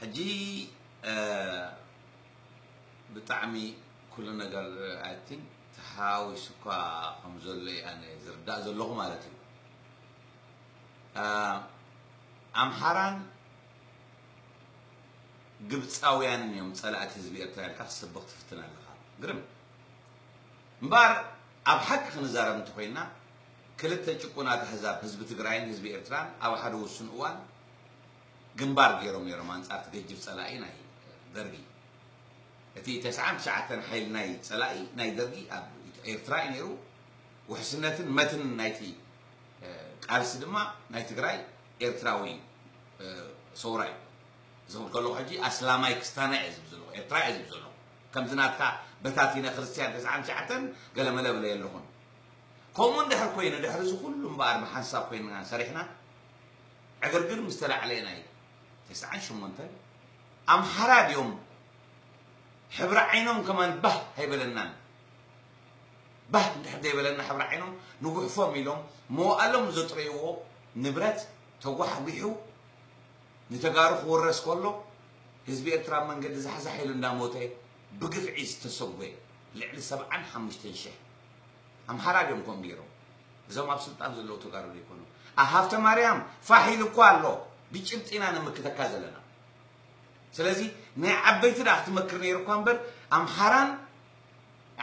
ሕጂ ብጣዕሚ ኩሉ ነገር ኣይ ቲንክ ተሓዋዊሱ እኳ ከም ዘሎ እዩ ኣነ ዝርዳእ ዘለኹ ማለት እዩ ኣምሓራን ግብፃውያንን እዮም ፀላእቲ ህዝቢ ኤርትራ ኢልካ ክስብኽ ትፍትን ኣለካ ግርም እምበር ኣብ ሓቂ ክንዛረብ እንተኮይንና ክልተ ጭቁናት ኣሕዛብ ህዝቢ ትግራይን ህዝቢ ኤርትራን ኣብ ሓደ ውሱን እዋን ግንባር ገይሮም ነይሮም ኣንፃር ትገጅፍ ፀላኢ ናይ ደርጊ እቲ ተስዓን ትሽዓተን ሓይሊ ናይ ፀላኢ ናይ ደርጊ ኣብ ኤርትራ እዩ ነይሩ ውሕስነትን መትን ናይቲ ቃልሲ ድማ ናይ ትግራይ ኤርትራዊ ሰውራ እዩ ዝብል ከለኹ ሕጂ ኣስላማይ ክስታና እየ ዝብል ዘለኹ ኤርትራ እየ ዝብል ዘለኹ ከምቲ ናትካ በታቲነ ክርስቲያን ተስዓን ሸዓተን ገለ መለብለ የለኹን ከምኡ እንድሕር ኮይኑ ድሕሪ እዚ ኩሉ እምበኣር ብሓንሳብ ኮይንና ሰሪሕና ዕግርግር ምስ ተላዕለና እዩ ተስዓን ሸሞንተን ኣምሓራ ድዮም ሕብሪ ዓይኖም ከማን ባህ ኣይበለናን ባህ እንድሕር ዘይበለና ሕብሪ ዓይኖም ንጉሕፎም ኢሎም መዋእሎም ዘጥረይዎ ንብረት ተጓሕጒሑ ንተጋሩ ክውረስ ከሎ ህዝቢ ኤርትራ መንገዲ ዛሕዛሕ ኢሉ እንዳሞተ ብግፍዒ ዝተሰጎየ ልዕሊ ሰብዓን ሓሙሽተን ሽሕ ኣምሓራ ድዮም ከምኡ ገይሮም እዞም ኣብ ስልጣን ዘለዉ ተጋሩ ዘይኮኑ ኣብ ሃፍተ ማርያም ፋሕ ኢሉ እኳ ኣሎ ብጭብጢና ንምክተካ ዘለና ስለዚ ናይ ዓበይቲ ዳ ክትመክር ነይሩካ እምበር ኣምሓራን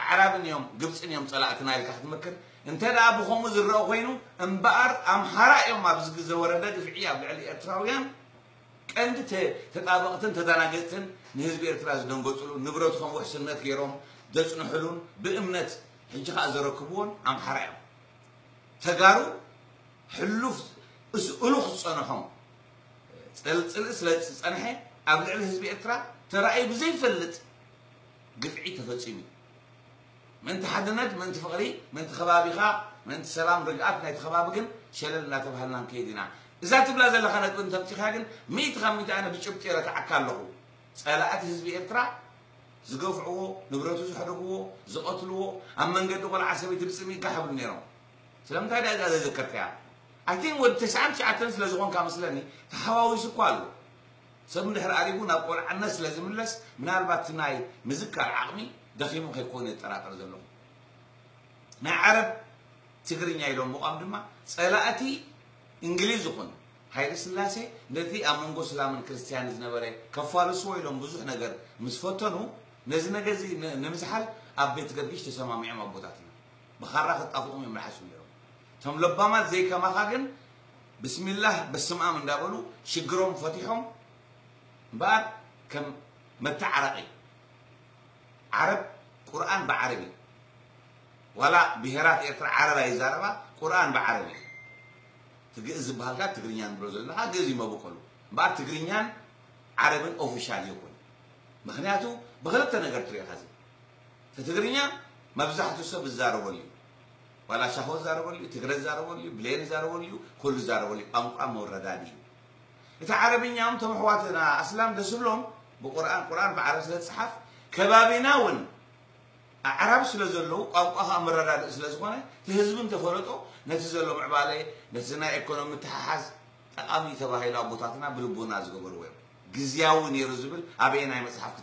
ኣዕራብን እዮም ግብፅን እዮም ፀላእትና ኢልካ ክትመክር እንተ ደኣ ብከምኡ ዝረአ ኮይኑ እምበኣር ኣምሓራ እዮም ኣብዚ ግዜ ወረደ ግፍዒ ኣብ ልዕሊ ኤርትራውያን ቀንዲ ተጣበቕትን ተደናገፅትን ንህዝቢ ኤርትራ ዝደንገፅሉ ንብረትኩም ውሕስነት ገይሮም ዘፅንሕሉን ብእምነት ሕጂ ከዓ ዘረክብዎን ኣምሓራ እዮም ተጋሩ ሕሉፍ እሉኽ ዝፀንሖም ፅልፅልእ ስለ ዝፀንሐ ኣብ ልዕሊ ህዝቢ ኤርትራ ተረኣዩ ብዘይፈልጥ ግፍዒ ተፈፂሙ ምእንቲ ሓድነት ምእንቲ ፍቕሪ ምእንቲ ከባቢኻ ምእንቲ ሰላም ርግኣት ናይቲ ከባቢ ግን ሸለል እናተባሃልና ንከይድ ኢና እዛ ትብላ ዘለካ ነጥቢ እንተምፂኻ ግን ሚእቲ ካብ ሚእቲ ኣነ ብጭብጢ ረትዓካ ኣለኹ ፀላእቲ ህዝቢ ኤርትራ ዝገፍዕዎ ንብረቱ ዝሕደግዎ ዝቐትልዎ ኣብ መንገዲ ቆልዓ ሰበይቲ ብፅሚ ይጋሕብሉ ነይሮም ስለምንታይ ዳ እዛ ዘዘከርከያ ኣይ ቲንክ ወዲ ተስዓን ሸዓተን ስለ ዝኾንካ መስለኒ ተሓዋዊሱ እኳ ኣሎ ሰብ እንድሕር ኣሪቡ ናብ ቆልዓነት ስለ ዝምለስ ምናልባት ናይ ምዝካር ዓቕሚ ደኺሙ ከይኮነ ይጠራጠር ዘለኹ ናይ ዓረብ ትግርኛ ኢሎም ምቋም ድማ ፀላእቲ እንግሊዝ ይኹን ሃይለ ስላሴ ነቲ ኣብ መንጎ እስላምን ክርስቲያን ዝነበረ ከፋልስዎ ኢሎም ብዙሕ ነገር ምስ ፈተኑ ነዚ ነገር እዚ ንምዝሓል ኣብ ቤት ገርጊሽ ተሰማሚዖም ኣቦታትና ብኻራ ክጣፍኦም እዮም ዝሓስቡ ነይሮም እቶም ለባማት ዘይከማኻ ግን ብስሚላህ በስምኣም እንዳበሉ ሽግሮም ፈቲሖም እምበኣር ከም መተዓረቂ ዓረብ ቁርኣን ብዓረቢ ዋላ ብሄራት ኤርትራ ዓረባ ይዛረባ ቁርኣን ብዓረቢ ትግእዝ ዝበሃልካ ትግርኛ ንብሎ ዘለካ ግእዝ ይመብቀሉ እምበኣር ትግርኛን ዓረብን ኦፊሻል ይኹን ምክንያቱ ብክልተ ነገር ትሪኢኻ እዚ እቲ ትግርኛ መብዛሕትኡ ሰብ ዝዛረበሉ እዩ ዋላ ሻሆ ዝዛረበሉ እዩ ትግረ ዝዛረበሉ እዩ ብሌን ዝዛረበሉ እዩ ኩሉ ዝዛረበሉ እዩ ቋንቋ መወረዳዲ እዩ እቲ ዓረብኛ እውን እቶም ኣሕዋትና ኣስላም ደስ ብሎም ብቁርኣን ቁርኣን ብዓረብ ስለ ዝፅሓፍ ከባቢና እውን ኣዕራብ ስለ ዘለዉ ቋንቋ ከዓ መረዳድእ ስለ ዝኾነ እቲ ህዝቢ እንተፈለጦ ነቲ ዘሎ ምዕባለ ነቲ ናይ ኢኮኖሚ ምትሓሓዝ ጠቃሚ ተባሂሉ ኣቦታትና ብልቡና ዝገበርዎ እዮም ግዝያዊ ነይሩ ዝብል ኣበየ ናይ መፅሓፍ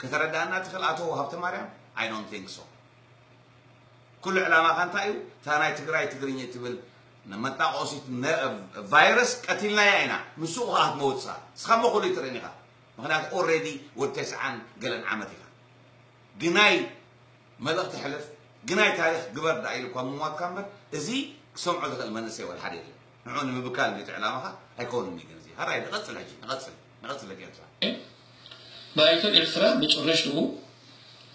ከተረዳእና ትኽእል ኣቶ ሃብተ ማርያም ኣይ ዶንት ቲንክ ሶ ኩሉ ዕላማኻ እንታይ እዩ እታ ናይ ትግራይ ትግርኛ ትብል መጣቆሲት ቫይረስ ቀቲልናያ ኢና ምስኡ ከዓ ክትመውፅኣ ንስኻ መኩሉ ይትርእን ኢኻ ምክንያቱ ኦልሬዲ ወዲ ተስዓን ገለን ዓመት ኢኻ ግናይ መልእኽቲ ሕልፍ ግናይ ታሪክ ግበር ዳ ኢሉ እኳ ምሟትካ እምበር እዚ ክሰምዖ ዝኽእል መንእሰይ ወላ ሓደ የለን ንዑ ንምብካል ቤት ዕላማኻ ኣይከውንን እዩ ግን እዚ ሃራይ ንቐፅል ሕጂ ንቐፅል ንቐፅል ኤርትራ ባይቶ ኤርትራ መጨረሽኡ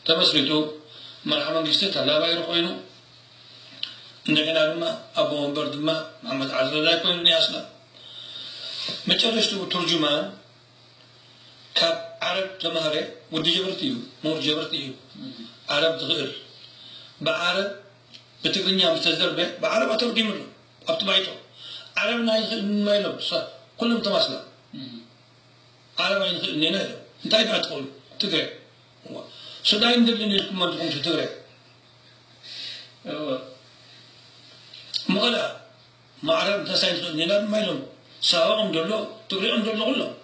ተመስሪቱ መርሓ መንግስቲ ተላባይሩ ኮይኑ እንደገና ድማ ኣቦ ወንበር ድማ መሓመድ ዓዘላይ ኮይኑ ኒያስና መጨረሽቱ ቱርጁማን ካብ ዓረብ ተማሃረ ወዲ ጀበርቲ እዩ ሙር ጀበርቲ እዩ ዓረብ ትኽእል ብዓረብ بتقنيا مستجدر به بعرب أترجم له أبتبعيته عرب ناي ما يلوم صح كلهم تماثلا عرب ناي ناي انت عيد أتقول تقرأ سودان دبلن لكم ما تقوم تقرأ مغلا ما عرب تساين ناي ما يلوم سواء دلو تقرأ دلو كلهم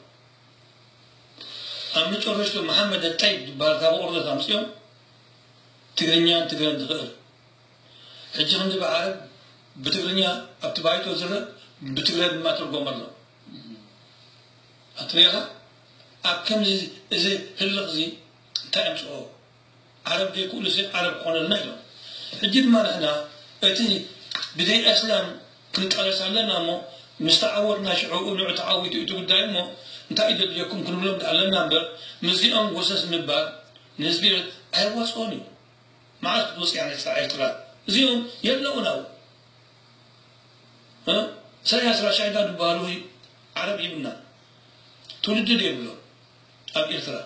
أم نتوفشتو محمد الطيب بارك الله أرضه تمسيهم تقرأني أنت تقرأ ሕጂ ክንዲ ብዓረብ ብትግርኛ ኣብቲ ባይቶ ዝርአ ብትግረ ድማ ትርጎም ኣሎ ኣትሪኢኻ ኣብ ከምዚ እዚ ህልቕ እዚ እንታይ ኣምፅኦ ዓረብ ዘይክእሉ ሰብ ዓረብ ክኾነልና ኢሎም ሕጂ ድማ ንሕና እቲ ብዘይ እስላም ክንቃለስ ኣለና እሞ ምስ ተዓወርና ሽዑ ንዑ ተዓዊቱ እቲ ጉዳይ እሞ እንታይ ደልየኩም ክንብሎም ኣለና እምበር ምስዚኦም ጎሰስ ምባል ንህዝቢ ኣይዋፅኦን እዩ መዓዝ ክትወፅያ ናይ ኤርትራ እዚሁ የለው ነው። ሰኔ አስራ ሻይዳ ድባሉ ዓረብ ይብና ትውልድ የብሎ ኣብ ኤርትራ።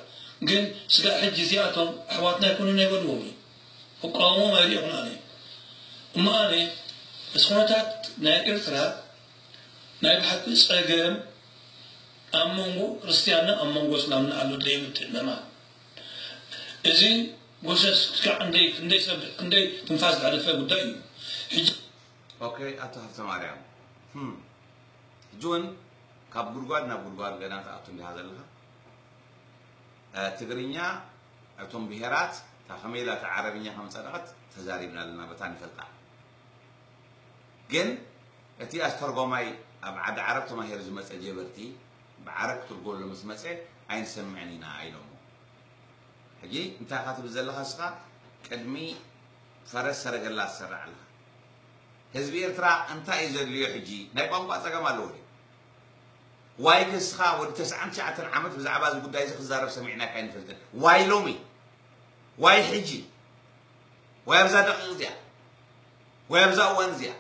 ግን ስጋዕ ሕጂ እዚኣቶም ኣሕዋትና ይኮኑ ናይ በልዎም እዩ እቋሞ መሪኹን ኣነ እሞ ኣነ እዚ ኩነታት ናይ ኤርትራ ናይ ብሓቂ ፀገም ኣብ መንጎ ክርስትያንና ኣብ መንጎ እስላምና ኣሎ ድለይምትእመማ እዚ قوشاش كاع ندي ندي سبح ندي تنفاز على فا قداي أوكي انت هفتم عليهم هم جون كاب غرغار نا غرغار أنا تعطون هذا لها تغرينيا اتم بهرات تخميلات عربية هم صدقت تزاربنا لنا بتاني فلقع جن اتي استرغماي ابعد عربتما هي زمت اجبرتي بعرب ترغول لمسمعه عين سمعني نا عينهم ሕጂ እንታይ ካ ትብል ዘለካ ስኻ ቅድሚ ፈረስ ሰረገላ ትሰርዕ ኣለካ ህዝቢ ኤርትራ እንታይ እዩ ዘድልዮ ሕጂ ናይ ቋንቋ ፀገም ኣለዎ ዋይ ክስኻ ወዲ ተስዓን ትሽዓተን ዓመት ብዛዕባ እዚ ጉዳይ እዚ ክዛረብ ሰሚዕና ካ ይንፈልጥን ዋይ ሎሚ ዋይ ሕጂ ዋይ ኣብዛ ደቂቕ እዚኣ ወይ ኣብዛ እዋን እዚኣ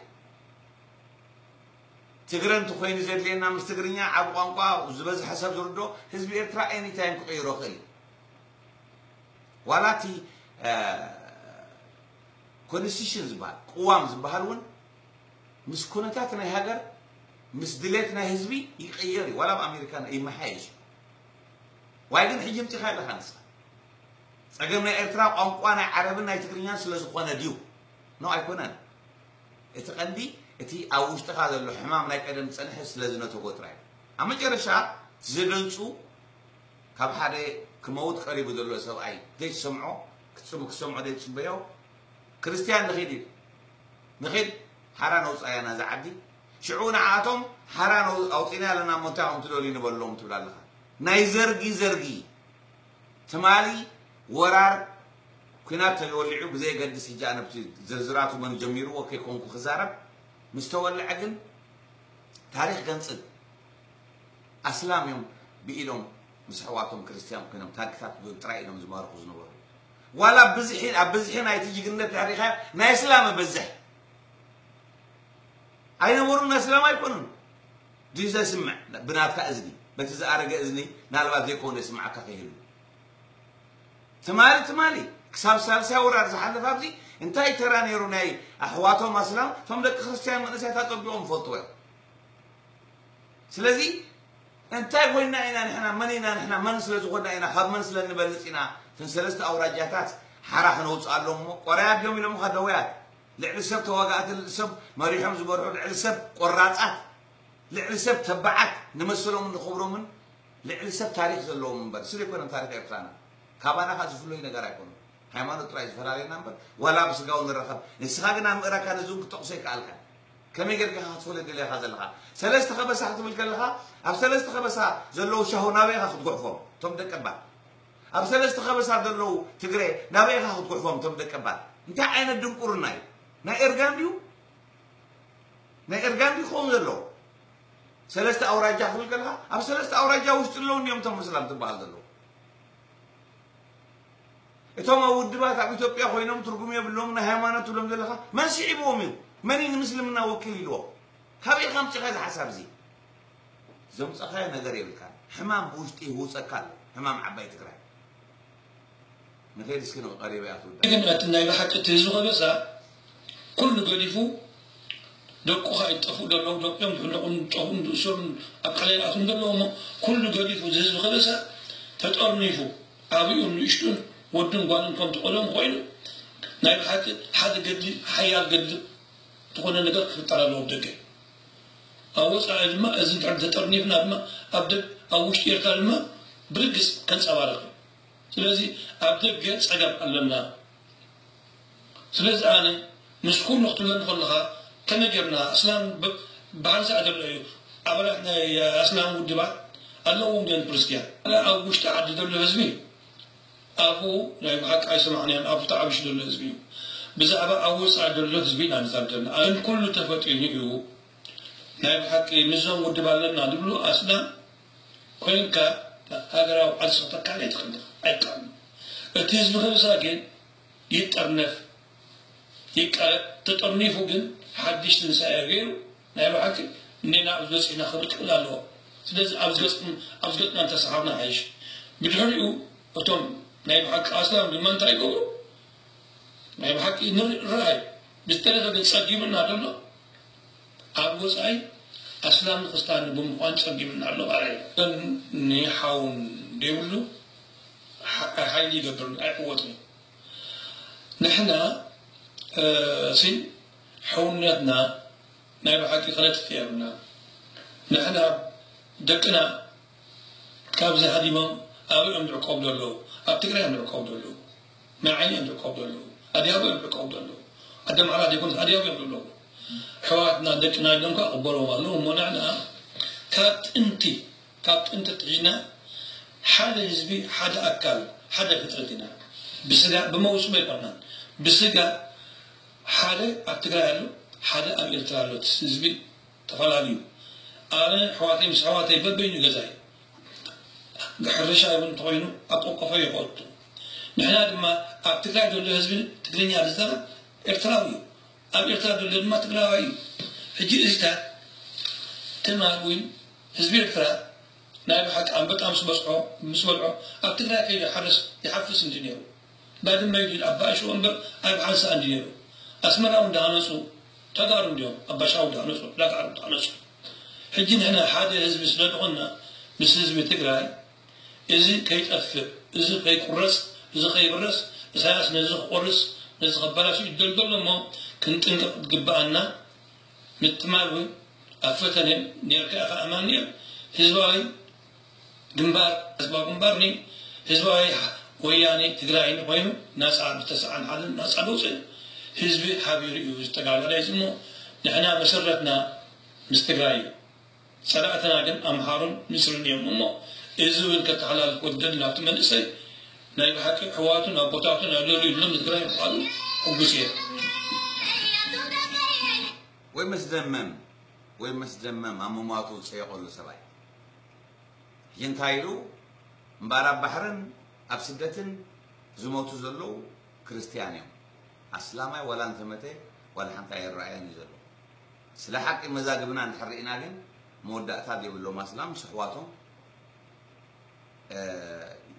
ትግረ እንተ ኮይኑ ዘድልየና ምስ ትግርኛ ዓብ ቋንቋ ዝበዝሐ ሰብ ዝርዶ ህዝቢ ኤርትራ ኤኒታይም ክቅይሮ ክእል ዋላ እቲ ኮንስቲቱሽን ዝበሃል ቅዋም ዝበሃል እውን ምስ ኩነታት ናይ ሃገር ምስ ድሌት ናይ ህዝቢ ይቀየር እዩ ዋላ ብኣሜሪካ ይመሓየሽ ዋይ ግን ሕጂ ምፂኻ ኣለካ ንስኻ ፀገም ናይ ኤርትራ ቋንቋ ናይ ዓረብን ናይ ትግርኛን ስለ ዝኾነ ድዩ ኖ ኣይኮነን እቲ ቀንዲ እቲ ኣብ ውሽጥኻ ዘሎ ሕማም ናይ ቀደም ፀንሒ ስለ ዝነተጎ ጥራይ ኣብ መጨረሻ ዝደንፁ ካብ ሓደ ክመውት ቀሪቡ ዘሎ ሰብኣይ ዘይትሰምዖ ክሰምዖ ዘይትፅበዮ ክርስቲያን ንኺድ እዩ ንኺድ ሓራ ነውፃያ ናዛ ዓዲ ሽዑ ንዓኣቶም ሓራ ኣውፂና ኣለና እሞ እንታይ ከም ትደልዩ ንበሎም ትብል ኣለካ ናይ ዘርጊ ዘርጊ ትማሊ ወራር ኩናት ተወሊዑ ብዘየገድስ ሕጂ ኣነ ዝርዝራቱ መን ጀሚርዎ ከይኮንኩ ክዛረብ ምስ ተወልዐ ግን ታሪክ ገንፅን ኣስላም እዮም ብኢሎም ምስ ኣሕዋቶም ክርስቲያን ኮይኖም ታሪክታት ጥራይ ኢሎም ዝማርኹ ዝነበሩ ዋላ ብዝሒ ኣብ ብዝሒ ናይቲ ጅግነት ታሪኻ ናይ እስላም በዝሕ ኣይነበሩን ናይ እስላም ኣይኮኑን ድዩ ዘስምዕ ብናትካ እዝኒ በቲ ዝኣረገ እዝኒ ናልባት ዘይኮነ የስምዓካ ከይህሉ ትማሊ ትማሊ ክሳብ ሳልሳይ ወራር ዝሓለፈ ኣብዚ እንታይ ተራ ነይሩ ናይ ኣሕዋቶም ኣስላም እቶም ደቂ ክርስትያን መንእሰያት ፀቢቖም ፈልጥዎ እዮም ስለዚ እንታይ ኮይና ኢና ንሕና መን ኢና ንሕና መን ስለ ዝኾና ኢና ካብ መን ስለ ንበልፅ ኢና እተን ሰለስተ ኣውራጃታት ሓራ ክነውፅእ ኣሎም እሞ ቆርያት ዮም ኢሎም ካ ደውያት ልዕሊ ሰብ ተዋጋእቲ ልዕሊ ሰብ መሪሖም ዝበርሑ ልዕሊ ሰብ ቆራፃት ልዕሊ ሰብ ተባዓት ንመሰሎምን ንኽብሮምን ልዕሊ ሰብ ታሪክ ዘለዎም እምበር ስለ ይኮነን ታሪክ ኤርትራና ካባና ካ ዝፍለዩ ነገር ኣይኮኑ ሃይማኖት ጥራይ ዝተፈላለየና እምበር ዋላ ብስጋው ንረኸብ ንስኻ ግን ኣብ ምእራካ ነዚውን ክጠቕሶ ይከኣልካ ከመይ ጌርካ ክትፈልጥ ድልኻ ዘለካ ሰለስተ ከበሳ ክትብል ከለካ ኣብ ሰለስተ ከበሳ ዘለዉ ሻሁ ናበይኻ ክትጉሕፎም እቶም ደቀባት ኣብ ሰለስተ ከበሳ ዘለዉ ትግረ ናበይኻ ክትጉሕፎም እቶም ደቀባት እንታይ ዓይነት ድንቁርና እዩ ናይ ኤርጋን ድዩ ናይ ኤርጋን ድዩ ክኸውን ዘለዎ ሰለስተ ኣውራጃ ክትብል ከለካ ኣብ ሰለስተ ኣውራጃ ውሽጢ ኣለዉ እኒኦም እቶም ምስላም ትበሃል ዘለዉ እቶም ኣብ ውድባት ኣብ ኢትዮጵያ ኮይኖም ትርጉም የብሎም ናይ ሃይማኖት ትብሎም ዘለካ መን ስዒብዎም እዩ መን ንምስልምና ወኪል ኢልዎ ካበይ ከምፂኻ እዚ ሓሳብ እዚ ዘምፀኻዮ ነገር የብልካ ሕማም ብውሽጢ ይውፀካ ኣሎ ሕማም ዓባይ ትግራይ ንኸይድ እስኪ ቀሪበ እያ ትውዳ ግን እቲ ናይ ብሓቂ እቲ ህዝቢ ከበፃ ኩሉ ገዲፉ ደቁኻ ይጠፍኡ ደለዉ ደቂኦም ዝሕለቁን ጠፉን ዝእሰሩን ኣብ ካለይኣቶም ዘለዎ እሞ ኩሉ ገዲፉ እዚ ህዝቢ ከበፃ ተጠርኒፉ ዓብኡን ንእሽቱን ወድን ጓልን ከም ትቆሎም ኮይኑ ናይ ብሓቂ ሓደ ገድሊ ሓያል ገድሊ ዝኾነ ነገር ክፍጠር ኣለዎ ደገ ኣብ ወፃኢ ድማ እዚ ድሕሪ ተጠርኒፍና ድማ ኣብ ደግ ኣብ ውሽጢ ኤርትራ ድማ ብርግፅ ከንፀባረቕ ስለዚ ኣብ ደገ ፀገም ኣለና ስለዚ ኣነ ምስ ኩሉ ክትብለኒ ከለካ ከመይ ጌርና እስላም ብሓንሳዕ ዘሎ እዩ ኣባላት ናይ እስላም ውድባት ኣለዎም ድን ክርስትያን ኣብ ውሽጢ ዓዲ ዘሎ ህዝቢ እዩ ኣፉ ናይ ብሓቂ ኣይሰማዕንያን ኣፉ ተዓቢሽ ዘሎ ህዝቢ እዩ ብዛዕባ ኣብ ወፃኢ ዘሎ ህዝቢ ኢና ንዛብ ዘለና ኣን ኩሉ ተፈጢኑ እዩ ናይ ብሓቂ ንዞም ውድብ ኣለና ዝብሉ ኣስላም ኮይንካ ሃገራዊ ዓዲ ስኽተካ ኣይትኽእል ኣይከኣሉ እቲ ህዝቢ ክብሳ ግን ይጠርነፍ ይቃለጥ ተጠርኒፉ ግን ሓድሽ ትንሳኤ ገይሩ ናይ ብሓቂ እኔና ኣብ ዝበፂሕና ክብሪ ክእል ኣለዎ ስለዚ ኣብ ዝገፅና እንተሰሓብና ሓይሽ ብድሕሪኡ እቶም ናይ ብሓቂ ኣስላም ድማ እንታይ ይገብሩ ናይ ብሓቂ ንርአዩ ብዝተረኸበ ፀጊሙና ደሎ ኣብ ወፃኢ ኣስላም ንክስታኒ ብምኳን ፀጊሙና ኣሎ ማለት እዩ ንሓውን ደይብሉ ሓይሊ ይገብር ኣይዕወት እዩ ንሕና እሲ ሕውነትና ናይ ብሓቂ ክነጥፍ የብና ንሕና ደቅና ካብዚ ሃዲሞም ኣብ እዮም ዝዕቀቡ ዘለዉ ኣብ ትግራይ እዮም ዝዕቀቡ ዘለዉ ናይ ዓይኒ እዮም ዝዕቀቡ ዘለዉ أدياب يبقى أبدلو أدم على ديكون أدياب يبدلو حواتنا دكنا يدنك أبرو والو منعنا كات انتي كات انت تعينا حدا حزبي حدا أكل حدا فطرتنا بسجا بموسم يبرنا بسجا حدا أتقرأ له حدا أم إرتالو حزبي تفعل أنا حواتي مس حواتي ببيني جزاي قحرشة يبون طوينو أبقى فيقوتو نحنا دما أبتقرأ له حزبي ቆቆፈ ይኸቱ ንሕና ድማ ኣብ ትግራይ ዘሎ ህዝቢ ትግርኛ ዝዛረብ ኤርትራዊ እዩ ኣብ ኤርትራ ዘሎ ድማ ትግራዋይ እዩ ሕጂ እዚታት ትማል ወይ ህዝቢ ኤርትራ ናይ ብሓቂ ኣንበጣ ምስ በፅሖ ምስ በልዖ ኣብ ትግራይ ከይዱ ይሓርስ ይሓፍስ እንዲ ነይሩ ባድመ ኢሉ ኣብ ባእሾ እምበር ኣብ ሓንሳ እንዲ ነይሩ ኣስመራዊ እንዳሃነፁ ተጋሩ እንዲኦም ኣብ ባሻዊ እንዳሃነፁ ዳጋሩ እንዳሃነፁ ሕጂ ንሕና ሓደ ህዝቢ ስለ ዝኾና ምስ ህዝቢ ትግራይ እዚ ከይጠፍእ እዚ ከይቁረፅ እዚ ከይብረስ ኢሳያስ ነዚ ክቆርስ ነዚ ከበላሽ ይደልደሎ እሞ ክንጥንቅቕ ዝግባአና ምትማል ወይ ኣብ ፈተነ ነርካ ኢኻ ኣማን እየ ህዝባዊ ግንባር ህዝባዊ ግንባር ኒ ህዝባዊ ወያኔ ትግራይ ኮይኑ ናፃ ብተሰዓን ሓደ ናፃ ደውፅእ ህዝቢ ሓቢሩ እዩ ዝተጋገለ እዚ እሞ ንሕና መሰረትና ምስ ትግራይ እዩ ፀላእትና ግን ኣምሓሩን ምስርን እዮም እሞ እዚ እውን ከተሓላልፍ ወደል ናብቲ መንእሰይ ናይ ብሓቂ ሕዋቱን ኣቦታቱን ኣለሉ ኢሎም ትግራይ ምኳኑ ሕጉስ እየ ወይ ምስ ደመም ወይ ምስ ደመም ኣብ ምሟቱ ዝፀየቀሉ ሰብኣይ እንታይ ኢሉ እምበር ኣብ ባሕርን ኣብ ስደትን ዝሞቱ ዘለዉ ክርስትያን እዮም። ኣስላማይ ወላ እንተመተ ወላ ሓንቲ ኣይረኣያን እዩ ዘሎ። ስለ ሓቂ መዛግብና እንድሕር ርኢና ግን መወዳእታ ዘይብሎም ኣስላም ምስ ኣሕዋቶም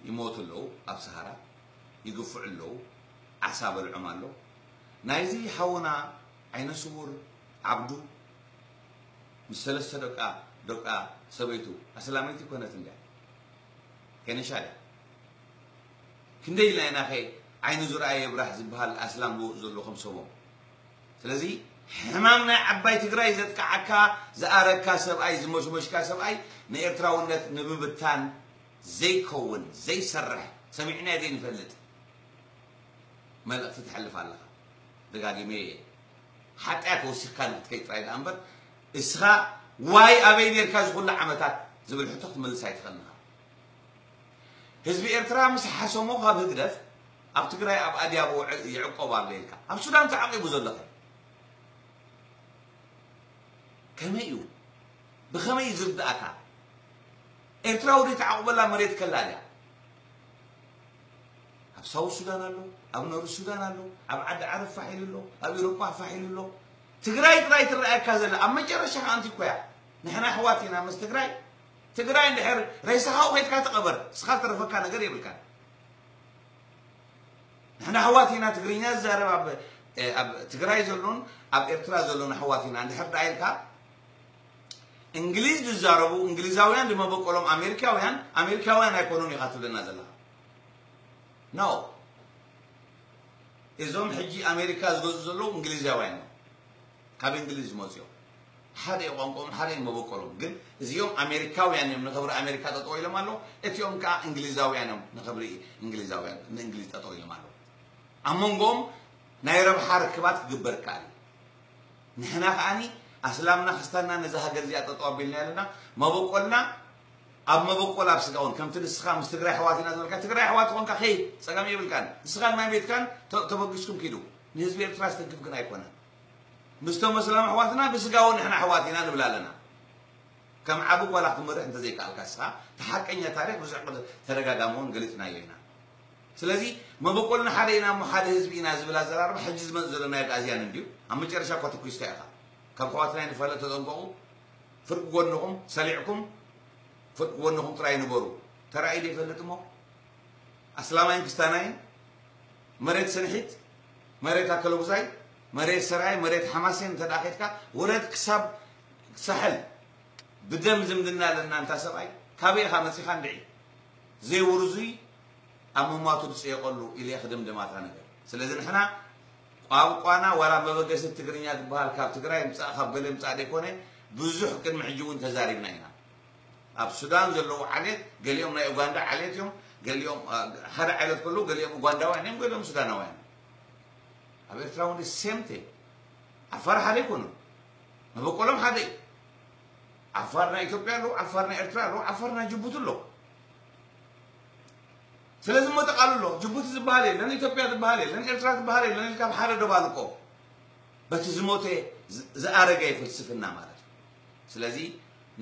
ይሞቱ ኣለዉ ኣብ ሰሃራ ይግፍዑ ኣለዉ ዓሳ በልዖም ኣሎ ናይዚ ሓውና ዓይነ ስውር ዓብዱ ምስ ሰለስተ ደቃ ደቃ ሰበይቱ ኣስላመይቲ ኮነት እንድያ ከነሻለ ክንደይ ኢልና ኢና ኸ ዓይኑ ዝረኣየ የብራሕ ዝበሃል ኣስላም ዝውእ ዘሎ ከም ሰቦም ስለዚ ሕማም ናይ ዓባይ ትግራይ ዘጥቃዓካ ዝኣረካ ሰብኣይ ዝመሽመሽካ ሰብኣይ ንኤርትራውነት ንምብታን ዘይከውን ዘይሰርሕ ሰሚዕና ዘይንፈልጥ መልእክቲ ትሕልፍ ኣለኻ ደጋጊመ ሓጢኣት ወሲኽካ ንክትከይ ጥራይ ዳ እምበር እስኻ ዋይ ኣበይ ነርካ ዝኩሉ ዓመታት ዝብል ሕቶ ክትመልስ ኣይትኽእልንኻ ህዝቢ ኤርትራ ምስ ሓሰሞ ካብ ህግደት ኣብ ትግራይ ኣብ ኣድያቦ ይዕቆብ ኣሎ ኢልካ ኣብ ሱዳን ተዓቂቡ ዘለኸ ከመይ እዩ ብኸመይ ዝርድኣካ ኤርትራ ወደ ተዓቁበላ መሬት ከላ ድያ ኣብ ሳውት ሱዳን ኣሎ ኣብ ኖር ሱዳን ኣሎ ኣብ ዓዲ ዓረብ ፋሒሉ ኣሎ ኣብ ኤሮፓ ፋሒሉ ኣሎ ትግራይ ጥራይ ትረኣየካ ዘላ ኣብ መጨረሻ ከዓ እንቲ ኮያ ንሕና ኣሕዋት ኢና ምስ ትግራይ ትግራይ እንድሕር ሬሳኻ ከይድካ ተቐበር እስኻ ዝተረፈካ ነገር የብልካን ንሕና ኣሕዋት ኢና ትግርኛ ዝዛረብ ኣብ ትግራይ ዘሎን ኣብ ኤርትራ ዘሎን ኣሕዋት ኢና እንድሕር ዳ ኢልካ እንግሊዝ ዝዛረቡ እንግሊዛውያን ድማ በቆሎም ኣሜሪካውያን ኣሜሪካውያን ኣይኮኑን ኢኻ ትብለና ዘለካ ኖ። እዞም ሕጂ ኣሜሪካ ዝገዝኡ ዘለዉ እንግሊዛውያን እዮም። ካብ እንግሊዝ ዝመፁ ሓደ ቋንቋኦም ሓደ መበቆሎም ግን እዚኦም ኣሜሪካውያን እዮም ንክብሪ ኣሜሪካ ጠጠው ኢሎም ኣሎ እቲኦም ከዓ እንግሊዛውያን እዮም ንክብሪ እንግሊዛውያን ንእንግሊዝ ጠጠው ኢሎም ኣሎ ኣብ መንጎኦም ናይ ረብሓ ርክባት ክግበር ከኣል ንሕና ከዓኒ أسلامنا خستنا نزها جزية تطابلنا لنا. ما بقولنا أب ما بقول أب سكون كم تلسخا مستقر حواتنا تقول كان تقرأ حوات وانك خي سكام يبل كان سكان ما يبيت كان تبقيشكم كيدو نزب يبتراس تكيف كنا يكونا مستوى مسلم حواتنا بسقاون إحنا حواتنا نبلا لنا. كم عبق ولا تمر أنت زي كالكاسة كالكسا إني تاريخ بس عقد ترى دامون قلت ينا سلازي ما بقولنا حرينا محادث بينا زبلا زرار بحجز منزلنا يا قازيان نديو أما ترشا كتكويس كأخا እኳ ተኩስካ ኢኻ ካብ ኣሕዋትና ንፈለጥ ተጠንቀቑ ፍርቂ ጎንኹም ሰሊዕኩም ፍርቂ ጎንኹም ጥራይ ንበሩ ተራእዩ ዘይፈልጥ እሞ ኣስላማይን ክርስቲያናይን መሬት ስንሒት መሬት ኣከለ ጉዛይ መሬት ሰራይ መሬት ሓማሴን እንተ ደኣ ከድካ ውረት ክሳብ ሳሕል ብደም ዝምድና ኣለና እንታ ሰብኣይ ካበይ ኢኻ መፂኻ ንድዒ ዘይውርዙይ ኣብ ምሟቱ ዝፅየቀሉ ኢለ ክድምድማታ ነገር ስለዚ ንሕና ቋንቋና ዋላ መበገሲ ትግርኛ ትበሃል ካብ ትግራይ ምፃእ ካብ ገለ ምፃእ ደይኮነ ብዙሕ ቅድሚ ሕጂ እውን ተዛሪብና ኢና። ኣብ ሱዳን ዘለዉ ዓሌት ገሊኦም ናይ ኡጋንዳ ዓሌት እዮም። ገሊኦም ሓደ ዓሌት ከለዉ ገሊኦም ኡጋንዳውያን እዮም ገሊኦም ሱዳናውያን ኣብ ኤርትራ እውን ሴምቴ ዓፋር ሓደ ይኮኑ። መበቆሎም ሓደ እዩ። ዓፋር ናይ ኢትዮጵያ ኣለዉ ዓፋር ናይ ኤርትራ ኣለዉ ዓፋር ናይ ጅቡቲ ኣሎ ስለዚ መጠቃሉ ኣሎ ጅቡቲ ዝበሃል የለን ኢትዮጵያ ዝበሃል የለን ኤርትራ ዝበሃል የለን ኢልካ ብሓደ ደባልቆ በቲ ዝሞተ ዝኣረገ ፍልስፍና ማለት እዩ ስለዚ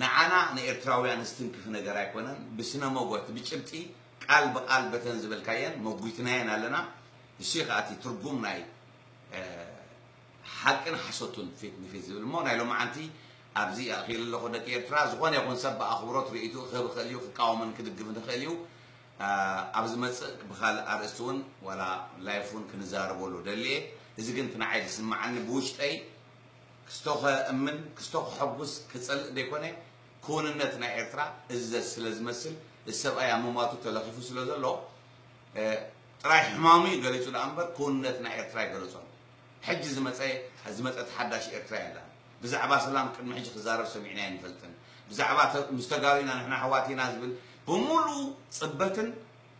ንዓና ንኤርትራውያን ዝትንክፍ ነገር ኣይኮነን ብስነ መጎት ብጭብጢ ቃል ብቃል በተን ዝበልካየን መጉይትናየን ኣለና እሱ ከዓ እቲ ትርጉም ናይ ሓቅን ሓሶቱን ፊት ንፊት ዝብል እሞ ናይ ሎማዓንቲ ኣብዚ ኣኺል ኣለኹ ደቂ ኤርትራ ዝኾነ ይኹን ሰብ ብኣኽብሮት ርእቱ ክህብ ክእል እዩ ክቃወምን ክድግፍን ትኽእል እዩ ኣብ ዝመፅእ ብካልእ ኣርእስቲ እውን ዋላ ላይፍ እውን ክንዛረበሉ ደልየ እዚ ግን ትንዓይ ዝስማዓኒ ብውሽጠይ ክስቶ ከእምን ክስቶ ክሐጉስ ክፀልእ ደይኮነ ክውንነት ናይ ኤርትራ እዘዝ ስለ ዝመስል እዚ ምሟቱ ተለኺፉ ስለ ዘሎ ጥራይ ሕማሙ ገሊፁ ዳ እምበር ክውንነት ናይ ኤርትራ ይገለፆም ሕጂ ዝመፀ ዝመፀት ሓዳሽ ኤርትራ የላ ብዛዕባ ሰላም ቅድሚ ሕጂ ክዛረብ ሰሚዕና ይንፈልጥን ብዛዕባ ምስ ተጋሪና ንሕና ኣሕዋቲና ዝብል ብምሉእ ፅበትን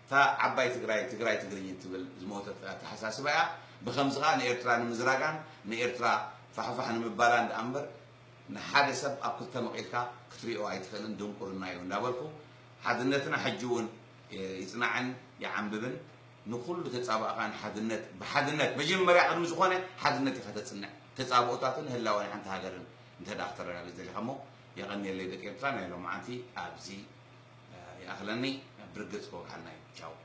እታ ዓባይ ትግራይ ትግራይ ትግርኝ ትብል ዝሞተት ተሓሳስባ እያ ብከምዚ ከዓ ንኤርትራ ንምዝራጋን ንኤርትራ ፋሕፋሕ ንምባላን ዳ እምበር ንሓደ ሰብ ኣብ ክልተ መቂልካ ክትሪኦ ኣይትኽእልን ድንቁርና እዩ እንዳበልኩ ሓድነትና ሕጂ እውን ይፅናዕን ይዓንብብን ንኩሉ ተፃባእኻን ሓድነት ብሓድነት መጀመርያ ቅድሚ ዝኾነ ሓድነት ኢኻ ተፅንዕ ተፃብኦታትን ህላወን ሓንቲ ሃገርን እንተዳ ክተረጋግፅ ዘሊኻ እሞ የቐኒየለይ ደቂ ኤርትራ ናይ ሎማዓንቲ ኣብዚ ya ahlani bergetar kanai jauh.